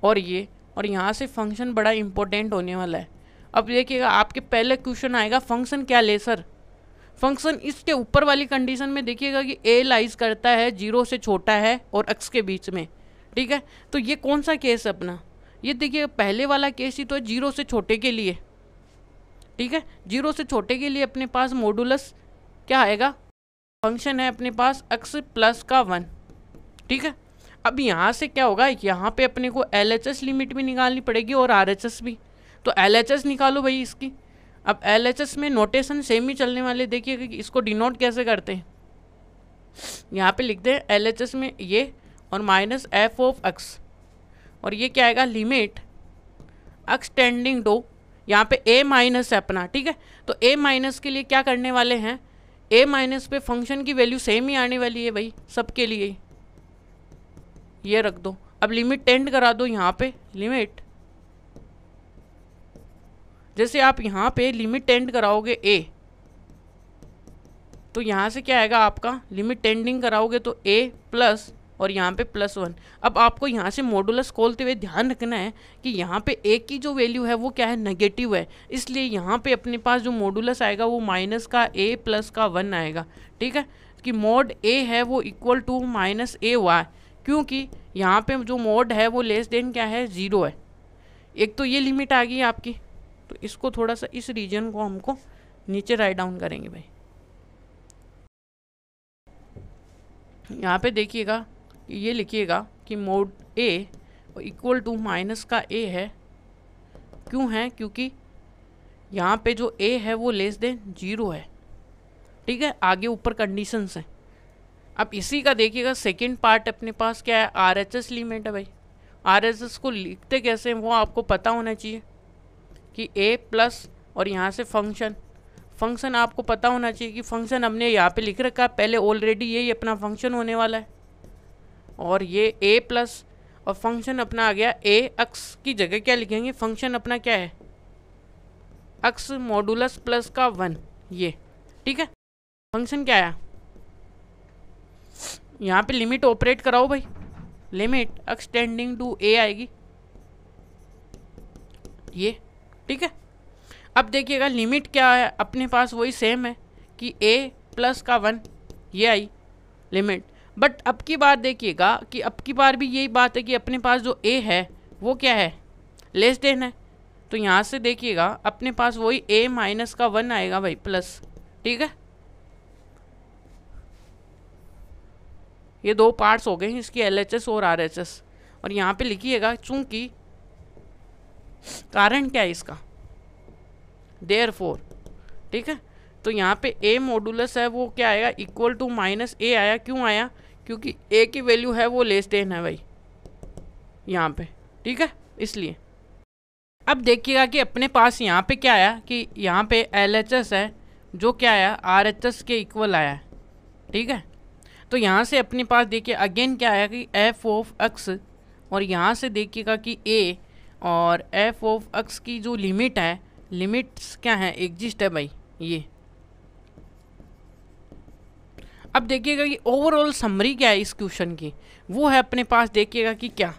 [SPEAKER 1] और ये और यहाँ से फंक्शन बड़ा इम्पोर्टेंट होने वाला है अब देखिएगा आपके पहले क्वेश्चन आएगा फंक्शन क्या ले सर फंक्शन इसके ऊपर वाली कंडीशन में देखिएगा कि ए लाइज करता है जीरो से छोटा है और एक्स के बीच में ठीक है तो ये कौन सा केस है अपना ये देखिए पहले वाला केस ही तो जीरो से छोटे के लिए ठीक है जीरो से छोटे के लिए अपने पास मोडुलस क्या आएगा फंक्शन है अपने पास एक्स प्लस का वन ठीक है अब यहाँ से क्या होगा यहाँ पे अपने को एल लिमिट भी निकालनी पड़ेगी और आर भी तो एल निकालो भाई इसकी अब एल में नोटेशन सेम ही चलने वाले देखिए कि इसको डिनोट कैसे करते हैं यहाँ पे लिखते हैं एल में ये और माइनस एफ ऑफ एक्स और ये क्या आएगा लिमिट एक्सटेंडिंग डो यहाँ पे a माइनस है अपना ठीक है तो a माइनस के लिए क्या करने वाले हैं a माइनस पे फंक्शन की वैल्यू सेम ही आने वाली है भाई सबके लिए ये रख दो अब लिमिट टेंड करा दो यहाँ पे लिमिट जैसे आप यहाँ पे लिमिट टेंड कराओगे a तो यहाँ से क्या आएगा आपका लिमिट टेंडिंग कराओगे तो a प्लस और यहाँ पे प्लस वन अब आपको यहाँ से मॉडुलस खोलते हुए ध्यान रखना है कि यहाँ पे ए की जो वैल्यू है वो क्या है नेगेटिव है इसलिए यहाँ पे अपने पास जो मॉडुलस आएगा वो माइनस का ए प्लस का वन आएगा ठीक है कि मोड ए है वो equal to minus a Y क्योंकि यहाँ पे जो मोड है वो लेस देन क्या है ज़ीरो है एक तो ये लिमिट आ गई आपकी तो इसको थोड़ा सा इस रीजन को हमको नीचे राइट डाउन करेंगे भाई यहाँ पे देखिएगा ये लिखिएगा कि mod a equal to minus का ए है क्यों है क्योंकि यहाँ पे जो ए है वो लेस देन जीरो है ठीक है आगे ऊपर कंडीशंस हैं अब इसी का देखिएगा सेकेंड पार्ट अपने पास क्या है आर एच एस लिमिट है भाई आर एच एस को लिखते कैसे हैं वो आपको पता होना चाहिए कि ए प्लस और यहाँ से फंक्शन फंक्शन आपको पता होना चाहिए कि फंक्शन हमने यहाँ पे लिख रखा है पहले ऑलरेडी यही अपना फंक्शन होने वाला है और ये ए प्लस और फंक्शन अपना आ गया ए अक्स की जगह क्या लिखेंगे फंक्शन अपना क्या है अक्स मॉडुलस प्लस का वन ये ठीक है फंक्शन क्या आया यहाँ पे लिमिट ऑपरेट कराओ भाई लिमिट एक्सटेंडिंग टू ए आएगी ये ठीक है अब देखिएगा लिमिट क्या है अपने पास वही सेम है कि ए प्लस का वन ये आई लिमिट बट अब की बार देखिएगा कि अब की बार भी यही बात है कि अपने पास जो ए है वो क्या है लेस देन है तो यहाँ से देखिएगा अपने पास वही ए माइनस का वन आएगा भाई प्लस ठीक है ये दो पार्ट्स हो गए हैं इसकी एल और आर और यहाँ पे लिखिएगा चूंकि कारण क्या है इसका देयर फोर ठीक है तो यहाँ पे ए मोडुलस है वो क्या आएगा इक्वल टू माइनस ए आया क्यों आया क्योंकि ए की वैल्यू है वो लेस देन है भाई यहाँ पे ठीक है इसलिए अब देखिएगा कि अपने पास यहाँ पे क्या आया कि यहाँ पे एल एच एस है जो क्या आया आर एच एस के इक्वल आया ठीक है तो यहाँ से अपने पास देखिए अगेन क्या आया कि f ऑफ एक्स और यहाँ से देखिएगा कि ए और f ऑफ एक्स की जो लिमिट है लिमिट्स क्या है एग्जिस्ट है भाई ये अब देखिएगा कि ओवरऑल समरी क्या है इस क्वेश्चन की वो है अपने पास देखिएगा कि क्या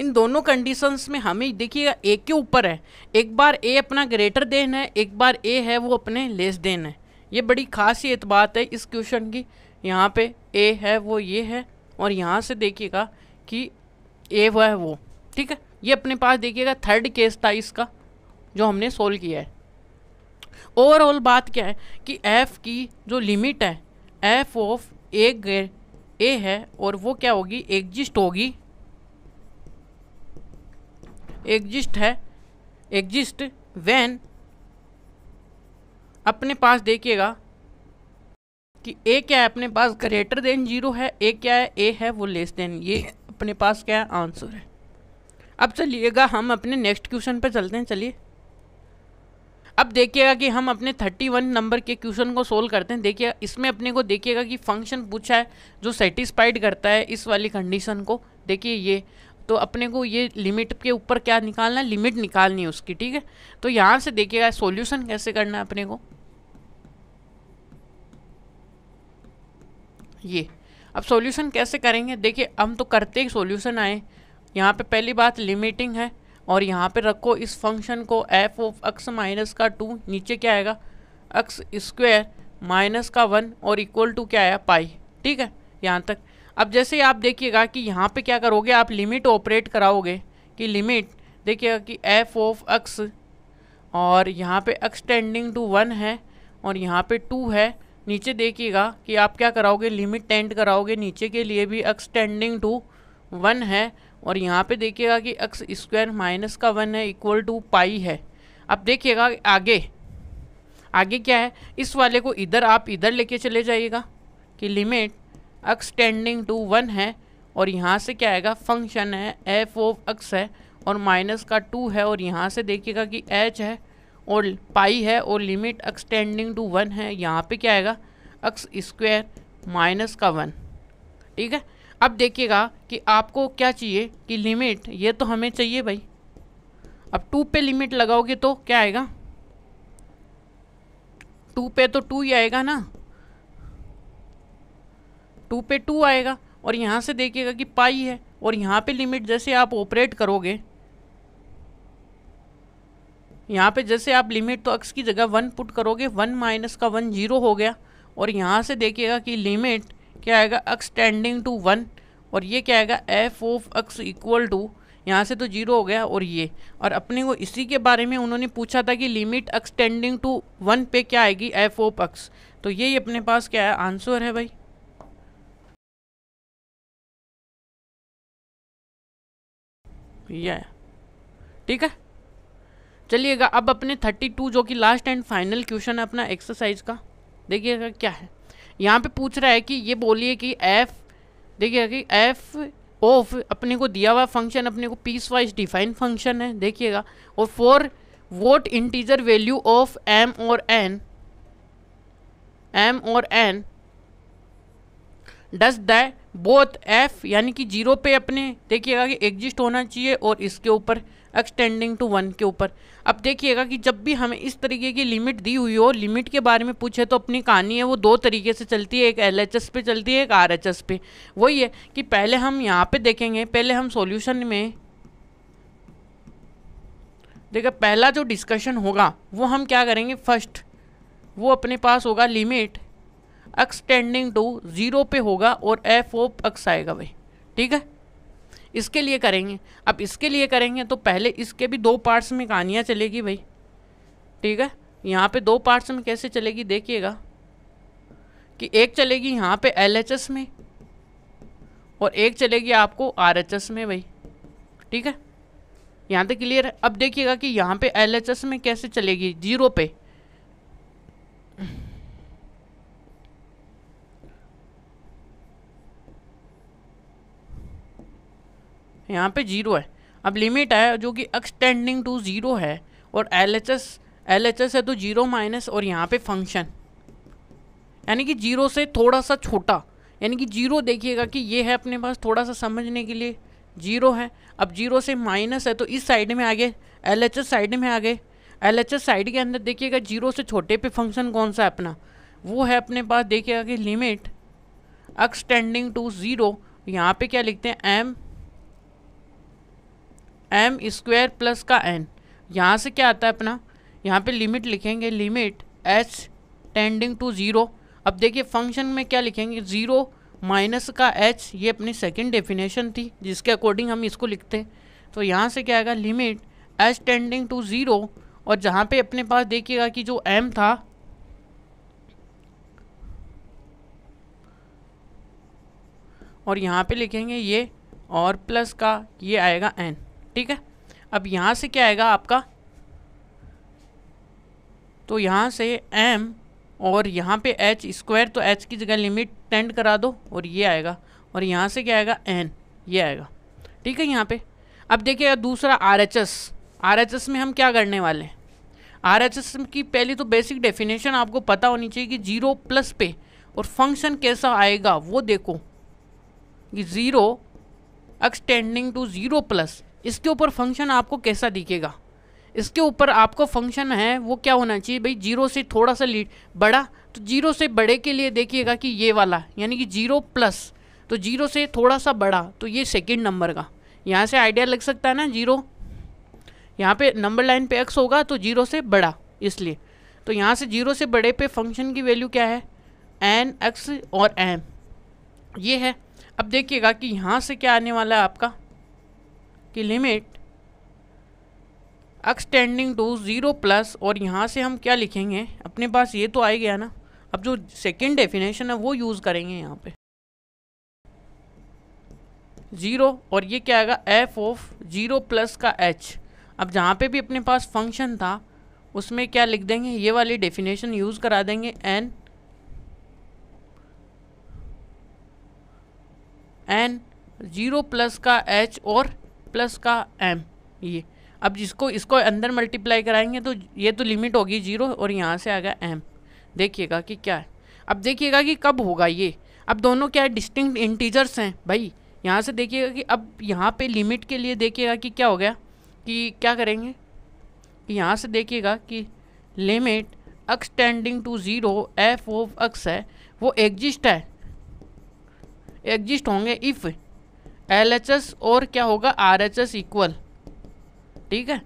[SPEAKER 1] इन दोनों कंडीशंस में हमें देखिएगा ए के ऊपर है एक बार ए अपना ग्रेटर देन है एक बार ए है वो अपने लेस देन है ये बड़ी खास ही एतबात है इस क्वेश्चन की यहाँ पे ए है वो ये है और यहाँ से देखिएगा कि ए वह वो ठीक है ये अपने पास देखिएगा थर्ड केस था इसका जो हमने सोल्व किया है ओवरऑल बात क्या है कि एफ़ की जो लिमिट है एफ ऑफ ए ए है और वो क्या होगी एग्जिस्ट होगी एग्जिस्ट है एग्जिस्ट वैन अपने पास देखिएगा कि ए क्या है अपने पास ग्रेटर देन जीरो है ए क्या है ए है वो लेस देन ये अपने पास क्या है आंसर है अब चलिएगा हम अपने नेक्स्ट क्वेश्चन पर चलते हैं चलिए अब देखिएगा कि हम अपने 31 नंबर के क्वेश्चन को सोल्व करते हैं देखिए इसमें अपने को देखिएगा कि फंक्शन पूछा है जो सेटिस्फाइड करता है इस वाली कंडीशन को देखिए ये तो अपने को ये लिमिट के ऊपर क्या निकालना है लिमिट निकालनी है उसकी ठीक है तो यहाँ से देखिएगा सोल्यूशन कैसे करना है अपने को ये अब सॉल्यूशन कैसे करेंगे देखिए हम तो करते ही सॉल्यूशन आए यहाँ पे पहली बात लिमिटिंग है और यहाँ पे रखो इस फंक्शन को एफ ऑफ एक्स माइनस का टू नीचे क्या आएगा एक्स स्क्वेयर माइनस का वन और इक्वल टू क्या आया पाई ठीक है यहाँ तक अब जैसे आप देखिएगा कि यहाँ पे क्या करोगे आप लिमिट ऑपरेट कराओगे कि लिमिट देखिएगा कि एफ ऑफ एक्स और यहाँ पे एक्सटेंडिंग टू वन है और यहाँ पे टू है नीचे देखिएगा कि आप क्या कराओगे लिमिट टेंट कराओगे नीचे के लिए भी एक्सटेंडिंग टू वन है और यहाँ पे देखिएगा कि एक्स स्क्वायर माइनस का वन है इक्वल टू पाई है अब देखिएगा आगे आगे क्या है इस वाले को इधर आप इधर लेके चले जाइएगा कि limit x tending to one है और यहाँ से क्या आएगा फंक्शन है एफ ओ एक्स है और माइनस का टू है और यहाँ से देखिएगा कि एच है और पाई है और लिमिट एक्सटेंडिंग टू वन है यहाँ पर क्या आएगा एक्स स्क्वायर माइनस का वन ठीक है अब देखिएगा कि आपको क्या चाहिए कि लिमिट ये तो हमें चाहिए भाई अब टू पे लिमिट लगाओगे तो क्या आएगा टू पे तो टू ही आएगा ना टू पे टू आएगा और यहाँ से देखिएगा कि पाई है और यहाँ पे लिमिट जैसे आप ऑपरेट करोगे यहाँ पे जैसे आप लिमिट तो अक्स की जगह वन पुट करोगे वन माइनस का वन जीरो हो गया और यहाँ से देखिएगा कि लिमिट क्या आएगा अक्स टेंडिंग टू वन और ये क्या आएगा f of x equal to यहाँ से तो जीरो हो गया और ये और अपने को इसी के बारे में उन्होंने पूछा था कि limit x tending to one पे क्या आएगी एफ ऑफ एक्स तो यही अपने पास क्या है आंसर है भाई ये ठीक है चलिएगा अब अपने थर्टी टू जो कि लास्ट एंड फाइनल क्वेश्चन है अपना एक्सरसाइज का देखिएगा क्या है यहाँ पे पूछ रहा है कि ये बोलिए कि एफ देखिए कि एफ ऑफ अपने को दिया हुआ फंक्शन अपने को पीस वाइज डिफाइन फंक्शन है देखिएगा और for what integer value of m और एन एम और n does the both f यानी कि जीरो पे अपने देखिएगा कि एग्जिस्ट होना चाहिए और इसके ऊपर एक्सटेंडिंग टू वन के ऊपर अब देखिएगा कि जब भी हमें इस तरीके की लिमिट दी हुई हो लिमिट के बारे में पूछे तो अपनी कहानी है वो दो तरीके से चलती है एक एल पे चलती है एक आर पे वही है कि पहले हम यहाँ पर देखेंगे पहले हम सोल्यूशन में देखिए पहला जो डिस्कशन होगा वो हम क्या करेंगे फर्स्ट वो अपने पास होगा लिमिट एक्सटेंडिंग टू ज़ीरो पे होगा और एफ ओ एक्स आएगा भाई ठीक है इसके लिए करेंगे अब इसके लिए करेंगे तो पहले इसके भी दो पार्ट्स में कहानियाँ चलेगी भाई ठीक है यहाँ पे दो पार्ट्स में कैसे चलेगी देखिएगा कि एक चलेगी यहाँ पे एल में और एक चलेगी आपको आर में भाई ठीक है यहाँ तक क्लियर है अब देखिएगा कि यहाँ पे एल में कैसे चलेगी जीरो पे यहाँ पे जीरो है अब लिमिट है जो कि एक्सटेंडिंग टू ज़ीरो है और L H S L H S है तो जीरो माइनस और यहाँ पे फंक्शन यानी कि जीरो से थोड़ा सा छोटा यानी कि जीरो देखिएगा कि ये है अपने पास थोड़ा सा समझने के लिए जीरो है अब जीरो से माइनस है तो इस साइड में आ गए एल एच एस साइड में आ गए एल एच एस साइड के अंदर देखिएगा जीरो से छोटे पे फंक्शन कौन सा है अपना वो है अपने पास देखिएगा कि लिमिट एक्सटेंडिंग टू ज़ीरो यहाँ पे क्या लिखते हैं एम एम स्क्वायर प्लस का एन यहाँ से क्या आता है अपना यहाँ पे लिमिट लिखेंगे limit H tending to zero अब देखिए फंक्शन में क्या लिखेंगे ज़ीरो माइनस का एच ये अपनी सेकेंड डेफिनेशन थी जिसके अकॉर्डिंग हम इसको लिखते हैं तो यहाँ से क्या आएगा limit H tending to zero और जहाँ पे अपने पास देखिएगा कि जो एम था और यहाँ पे लिखेंगे ये और प्लस का ये आएगा एन ठीक है अब यहाँ से क्या आएगा आपका तो यहाँ से एम और यहाँ पे एच स्क्वायर तो एच की जगह लिमिट टेंड करा दो और ये आएगा और यहाँ से क्या आएगा एन ये आएगा ठीक है यहाँ पे अब देखिएगा दूसरा R H S R H S में हम क्या करने वाले हैं आर एच एस की पहली तो बेसिक डेफिनेशन आपको पता होनी चाहिए कि जीरो प्लस पे और फंक्शन कैसा आएगा वो देखो कि zero x tending to zero plus इसके ऊपर फंक्शन आपको कैसा दिखेगा इसके ऊपर आपको फंक्शन है वो क्या होना चाहिए भाई जीरो से थोड़ा सा लीड बड़ा तो जीरो से बड़े के लिए देखिएगा कि ये वाला यानी कि जीरो प्लस तो जीरो से थोड़ा सा बड़ा तो ये सेकेंड नंबर का यहाँ से आइडिया लग सकता है ना जीरो यहाँ पे नंबर लाइन पे एक्स होगा तो जीरो से बड़ा इसलिए तो यहाँ से जीरो से बड़े पे फंक्शन की वैल्यू क्या है एन एक्स और एम ये है अब देखिएगा कि यहाँ से क्या आने वाला है आपका की limit extending to zero plus और यहाँ से हम क्या लिखेंगे अपने पास ये तो आ गया ना अब जो सेकेंड डेफिनेशन है वो यूज़ करेंगे यहाँ पे ज़ीरो और ये क्या आएगा एफ ऑफ ज़ीरो प्लस का एच अब जहाँ पे भी अपने पास फंक्शन था उसमें क्या लिख देंगे ये वाली डेफिनेशन यूज़ करा देंगे एन एन ज़ीरो प्लस का एच और प्लस का एम ये अब जिसको इसको अंदर मल्टीप्लाई कराएंगे तो ये तो लिमिट होगी जीरो और यहाँ से आ गया एम देखिएगा कि क्या है अब देखिएगा कि कब होगा ये अब दोनों क्या है डिस्टिंक्ट इंटीजर्स हैं भाई यहाँ से देखिएगा कि अब यहाँ पे लिमिट के लिए देखिएगा कि क्या हो गया कि क्या करेंगे कि यहाँ से देखिएगा कि limit x tending to zero f of x है वो एग्जिस्ट है एग्जिस्ट होंगे इफ़ एल एच एस और क्या होगा आर एच एस इक्वल ठीक है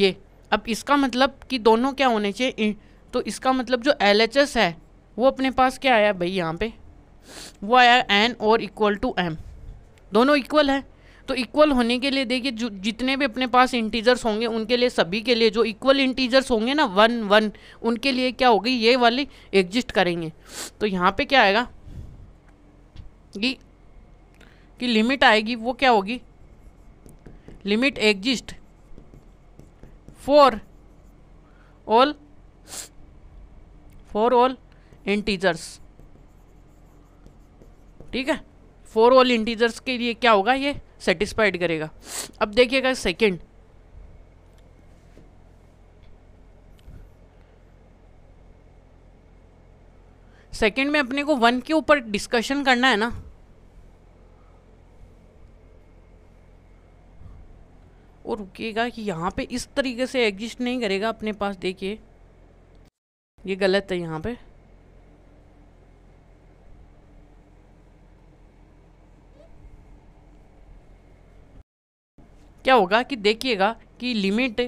[SPEAKER 1] ये अब इसका मतलब कि दोनों क्या होने चाहिए तो इसका मतलब जो एल एच एस है वो अपने पास क्या आया भाई यहाँ पे वो आया एन और इक्वल टू एम दोनों इक्वल है तो इक्वल होने के लिए देखिए जो जितने भी अपने पास इंटीजर्स होंगे उनके लिए सभी के लिए जो इक्वल इंटीजर्स होंगे ना वन वन उनके लिए क्या होगी ये वाली एग्जिस्ट करेंगे तो यहाँ पे क्या आएगा कि कि लिमिट आएगी वो क्या होगी limit exist for all for all integers ठीक है फोर ऑल इंटीजर्स के लिए क्या होगा ये सेटिस्फाइड करेगा अब देखिएगा सेकेंड सेकेंड में अपने को वन के ऊपर डिस्कशन करना है ना और रुकेगा कि यहाँ पे इस तरीके से एग्जिस्ट नहीं करेगा अपने पास देखिए ये गलत है यहाँ पे क्या होगा कि देखिएगा कि limit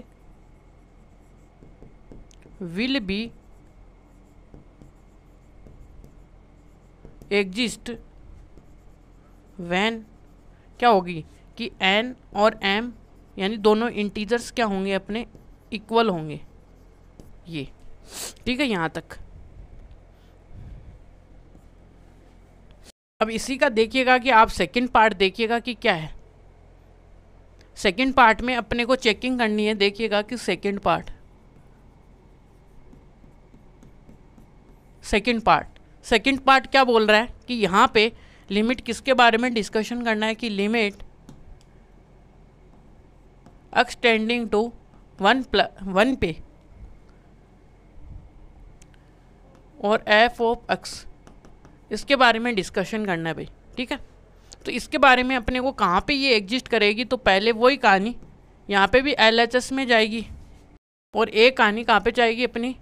[SPEAKER 1] will be exist when क्या होगी कि एन और एम यानी दोनों इंटीजर्स क्या होंगे अपने इक्वल होंगे ये ठीक है यहाँ तक अब इसी का देखिएगा कि आप सेकंड पार्ट देखिएगा कि क्या है सेकंड पार्ट में अपने को चेकिंग करनी है देखिएगा कि second part second part second part क्या बोल रहा है कि यहाँ पे लिमिट किसके बारे में डिस्कशन करना है कि लिमिट एक्सटेंडिंग टू वन प्ल वन पे और एफ ऑफ एक्स इसके बारे में डिस्कशन करना है भाई ठीक है तो इसके बारे में अपने को कहाँ पे ये एग्जिस्ट करेगी तो पहले वही कहानी यहाँ पे भी एल एच एस में जाएगी और एक कहानी कहाँ पे जाएगी अपनी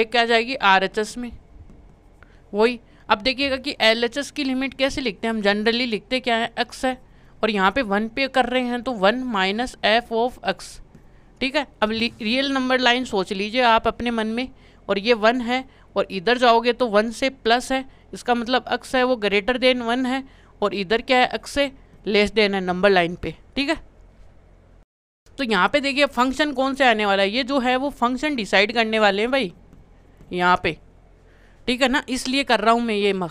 [SPEAKER 1] एक क्या जाएगी आर एच एस में वही अब देखिएगा कि एल एच एस की लिमिट कैसे लिखते हैं हम जनरली लिखते क्या है एक्स है और यहाँ पे वन पे कर रहे हैं तो one minus f of x ठीक है अब रियल नंबर लाइन सोच लीजिए आप अपने मन में और ये वन है और इधर जाओगे तो वन से प्लस है इसका मतलब एक्स है वो ग्रेटर देन वन है और इधर क्या है एक्स से लेस देन है नंबर लाइन पे ठीक है तो यहाँ पे देखिए फंक्शन कौन से आने वाला है ये जो है वो फंक्शन डिसाइड करने वाले हैं भाई यहाँ पे ठीक है ना इसलिए कर रहा हूँ मैं ये मग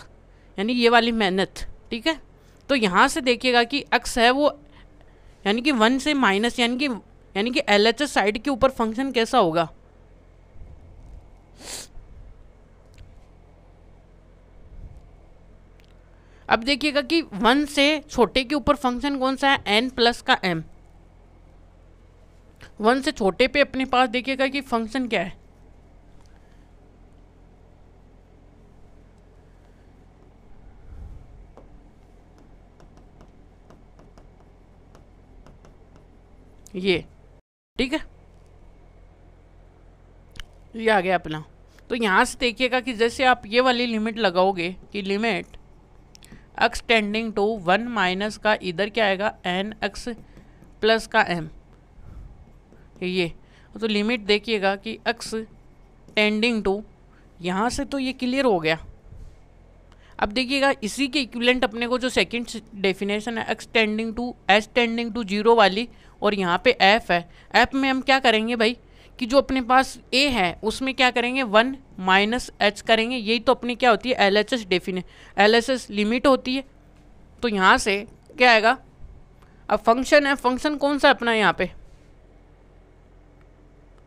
[SPEAKER 1] यानी ये वाली मेहनत ठीक है तो यहाँ से देखिएगा कि एक्स है वो यानी कि वन से माइनस यानी कि यानी कि एल एच एस साइड के ऊपर फंक्शन कैसा होगा अब देखिएगा कि वन से छोटे के ऊपर फंक्शन कौन सा है एन प्लस का एम वन से छोटे पे अपने पास देखिएगा कि फंक्शन क्या है ये ठीक है ये आ गया अपना तो यहाँ से देखिएगा कि जैसे आप ये वाली लिमिट लगाओगे कि limit x tending to one minus का इधर क्या आएगा एन एक्स प्लस का एम ये तो लिमिट देखिएगा कि एक्स टेंडिंग टू यहाँ से तो ये क्लियर हो गया अब देखिएगा इसी के इक्विलेंट अपने को जो सेकंड डेफिनेशन है x tending to s tending to zero वाली और यहाँ पे ऐप है ऐप में हम क्या करेंगे भाई कि जो अपने पास ए है उसमें क्या करेंगे वन माइनस एच करेंगे यही तो अपनी क्या होती है L H S define L H S limit होती है तो यहाँ से क्या आएगा अब फंक्शन है फंक्शन कौन सा अपना यहाँ पे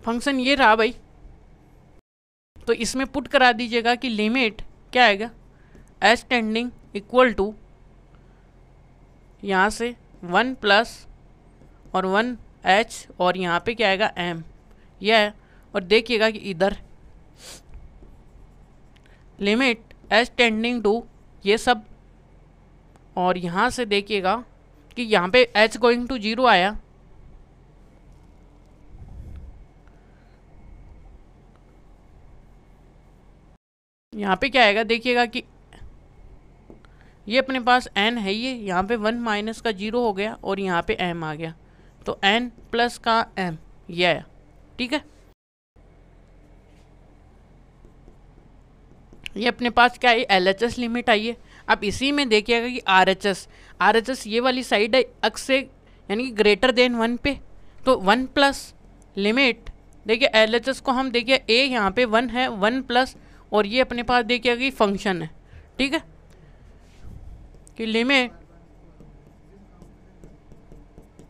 [SPEAKER 1] फंक्शन ये रहा भाई तो इसमें पुट करा दीजिएगा कि लिमिट क्या आएगा एच टेंडिंग इक्वल टू यहाँ से वन प्लस और वन एच और यहाँ पे क्या आएगा एम यह है और देखिएगा कि इधर लिमिट एच टेंडिंग टू ये सब और यहाँ से देखिएगा कि यहाँ पे एच गोइंग टू जीरो आया यहाँ पे क्या आएगा देखिएगा कि ये अपने पास एन है ये यहाँ पे वन माइनस का जीरो हो गया और यहाँ पे एम आ गया तो एन प्लस का एम ये आया ठीक है ये अपने पास क्या है एल एच एस लिमिट आई है अब इसी में देखिएगा कि R H S R H S ये वाली साइड है अक्स से यानी कि ग्रेटर देन वन पे तो वन प्लस लिमिट देखिए एल एच एस को हम देखिए ए यहाँ पे वन है वन प्लस और ये अपने पास देखिएगा कि फंक्शन है ठीक है कि लिमिट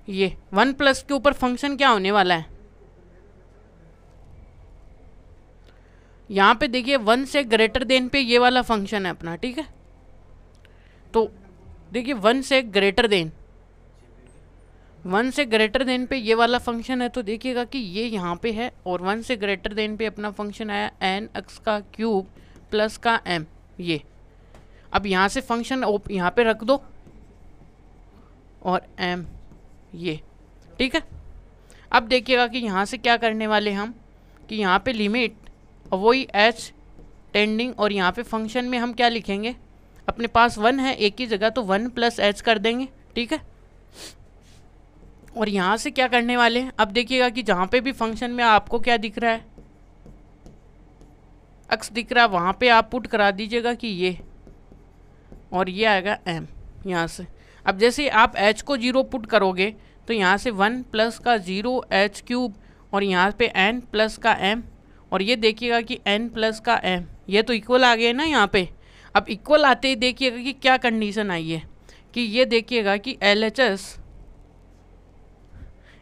[SPEAKER 1] ये वन प्लस के ऊपर फंक्शन क्या होने वाला है यहाँ पे देखिए वन से ग्रेटर देन पे ये वाला फंक्शन है अपना ठीक है तो देखिए वन से ग्रेटर देन वन से ग्रेटर देन पे ये वाला फंक्शन है तो देखिएगा कि ये यहाँ पे है और वन से ग्रेटर देन पे अपना फंक्शन आया एन एक्स का क्यूब प्लस का एम ये अब यहाँ से फंक्शन यहाँ पे रख दो और एम ये ठीक है अब देखिएगा कि यहाँ से क्या करने वाले हम कि यहाँ पे लिमिट और वही एच टेंडिंग और यहाँ पे फंक्शन में हम क्या लिखेंगे अपने पास वन है एक ही जगह तो वन प्लस एच कर देंगे ठीक है और यहाँ से क्या करने वाले हैं अब देखिएगा कि जहाँ पे भी फंक्शन में आपको क्या दिख रहा है अक्स दिख रहा है वहाँ पर आप पुट करा दीजिएगा कि ये और ये आएगा एम यहाँ से अब जैसे आप एच को जीरो पुट करोगे तो यहाँ से वन प्लस का ज़ीरो एच क्यूब और यहाँ पे एन प्लस का एम और ये देखिएगा कि एन प्लस का एम ये तो इक्वल आ गया ना यहाँ पे अब इक्वल आते ही देखिएगा कि क्या कंडीशन आई है कि ये देखिएगा कि एल एच एस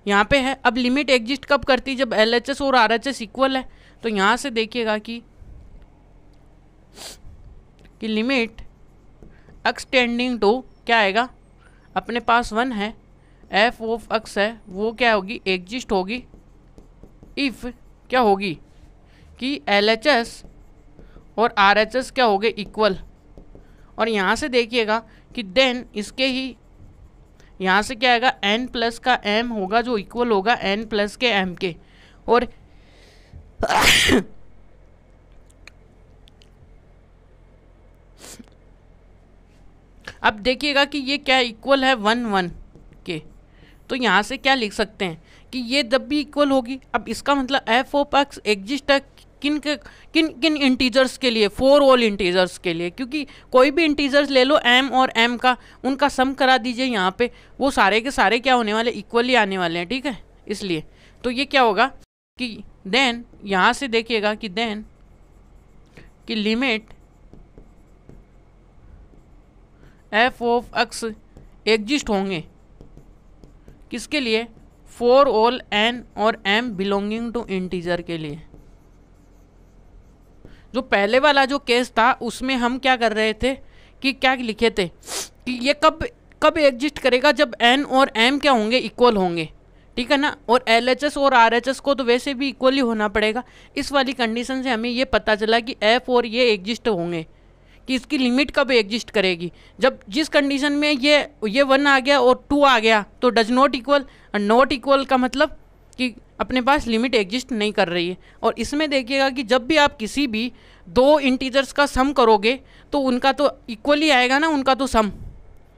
[SPEAKER 1] यहाँ पर है अब लिमिट एग्जिस्ट कब करती जब एल एच एस और आर एच एस इक्वल है तो यहाँ से देखिएगा कि कि लिमिट एक्सटेंडिंग टू क्या आएगा अपने पास वन है एफ ऑफ एक्स है वो क्या होगी एग्जिस्ट होगी इफ़ क्या होगी कि एल एच एस और आर एच एस क्या हो गए इक्वल और यहाँ से देखिएगा कि देन इसके ही यहाँ से क्या आएगा एन प्लस का एम होगा जो इक्वल होगा एन प्लस के एम के और अब देखिएगा कि ये क्या इक्वल है वन वन के तो यहाँ से क्या लिख सकते हैं कि ये जब भी इक्वल होगी अब इसका मतलब एफ ओ पक्स एग्जिस्ट है किन के किन किन इंटीजर्स के लिए फोर ऑल इंटीजर्स के लिए क्योंकि कोई भी इंटीजर्स ले लो एम और एम का उनका सम करा दीजिए यहाँ पे वो सारे के सारे क्या होने वाले इक्वली आने वाले हैं ठीक है इसलिए तो ये क्या होगा कि देन यहाँ से देखिएगा कि देन कि limit F of x exist होंगे किसके लिए फोर ऑल एन और एम बिलोंगिंग टू इंटीजर के लिए जो पहले वाला जो केस था उसमें हम क्या कर रहे थे कि क्या लिखे थे कि ये कब कब एग्जिस्ट करेगा जब एन और एम क्या होंगे इक्वल होंगे ठीक है ना और एल एच एस और आर एच एस को तो वैसे भी इक्वली होना पड़ेगा इस वाली कंडीशन से हमें ये पता चला कि एफ और ये एग्जिस्ट होंगे कि इसकी लिमिट कब एग्जिस्ट करेगी जब जिस कंडीशन में ये ये वन आ गया और टू आ गया तो does not equal not equal का मतलब कि अपने पास लिमिट एग्जिस्ट नहीं कर रही है और इसमें देखिएगा कि जब भी आप किसी भी दो इंटीजर्स का सम करोगे तो उनका तो इक्वली आएगा ना उनका तो सम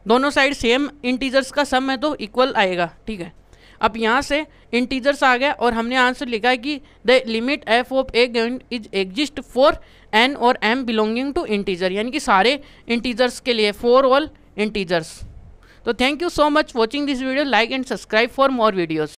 [SPEAKER 1] दोनों साइड सेम इंटीजर्स का सम है तो इक्वल आएगा ठीक है अब यहाँ से इंटीजर्स आ गया और हमने आंसर लिखा है कि the limit F of A is exist for n और एम बिलोंगिंग टू इंटीजर यानी कि सारे इंटीजर्स के लिए फॉर ऑल इंटीजर्स तो thank you so much watching this video like and subscribe for more videos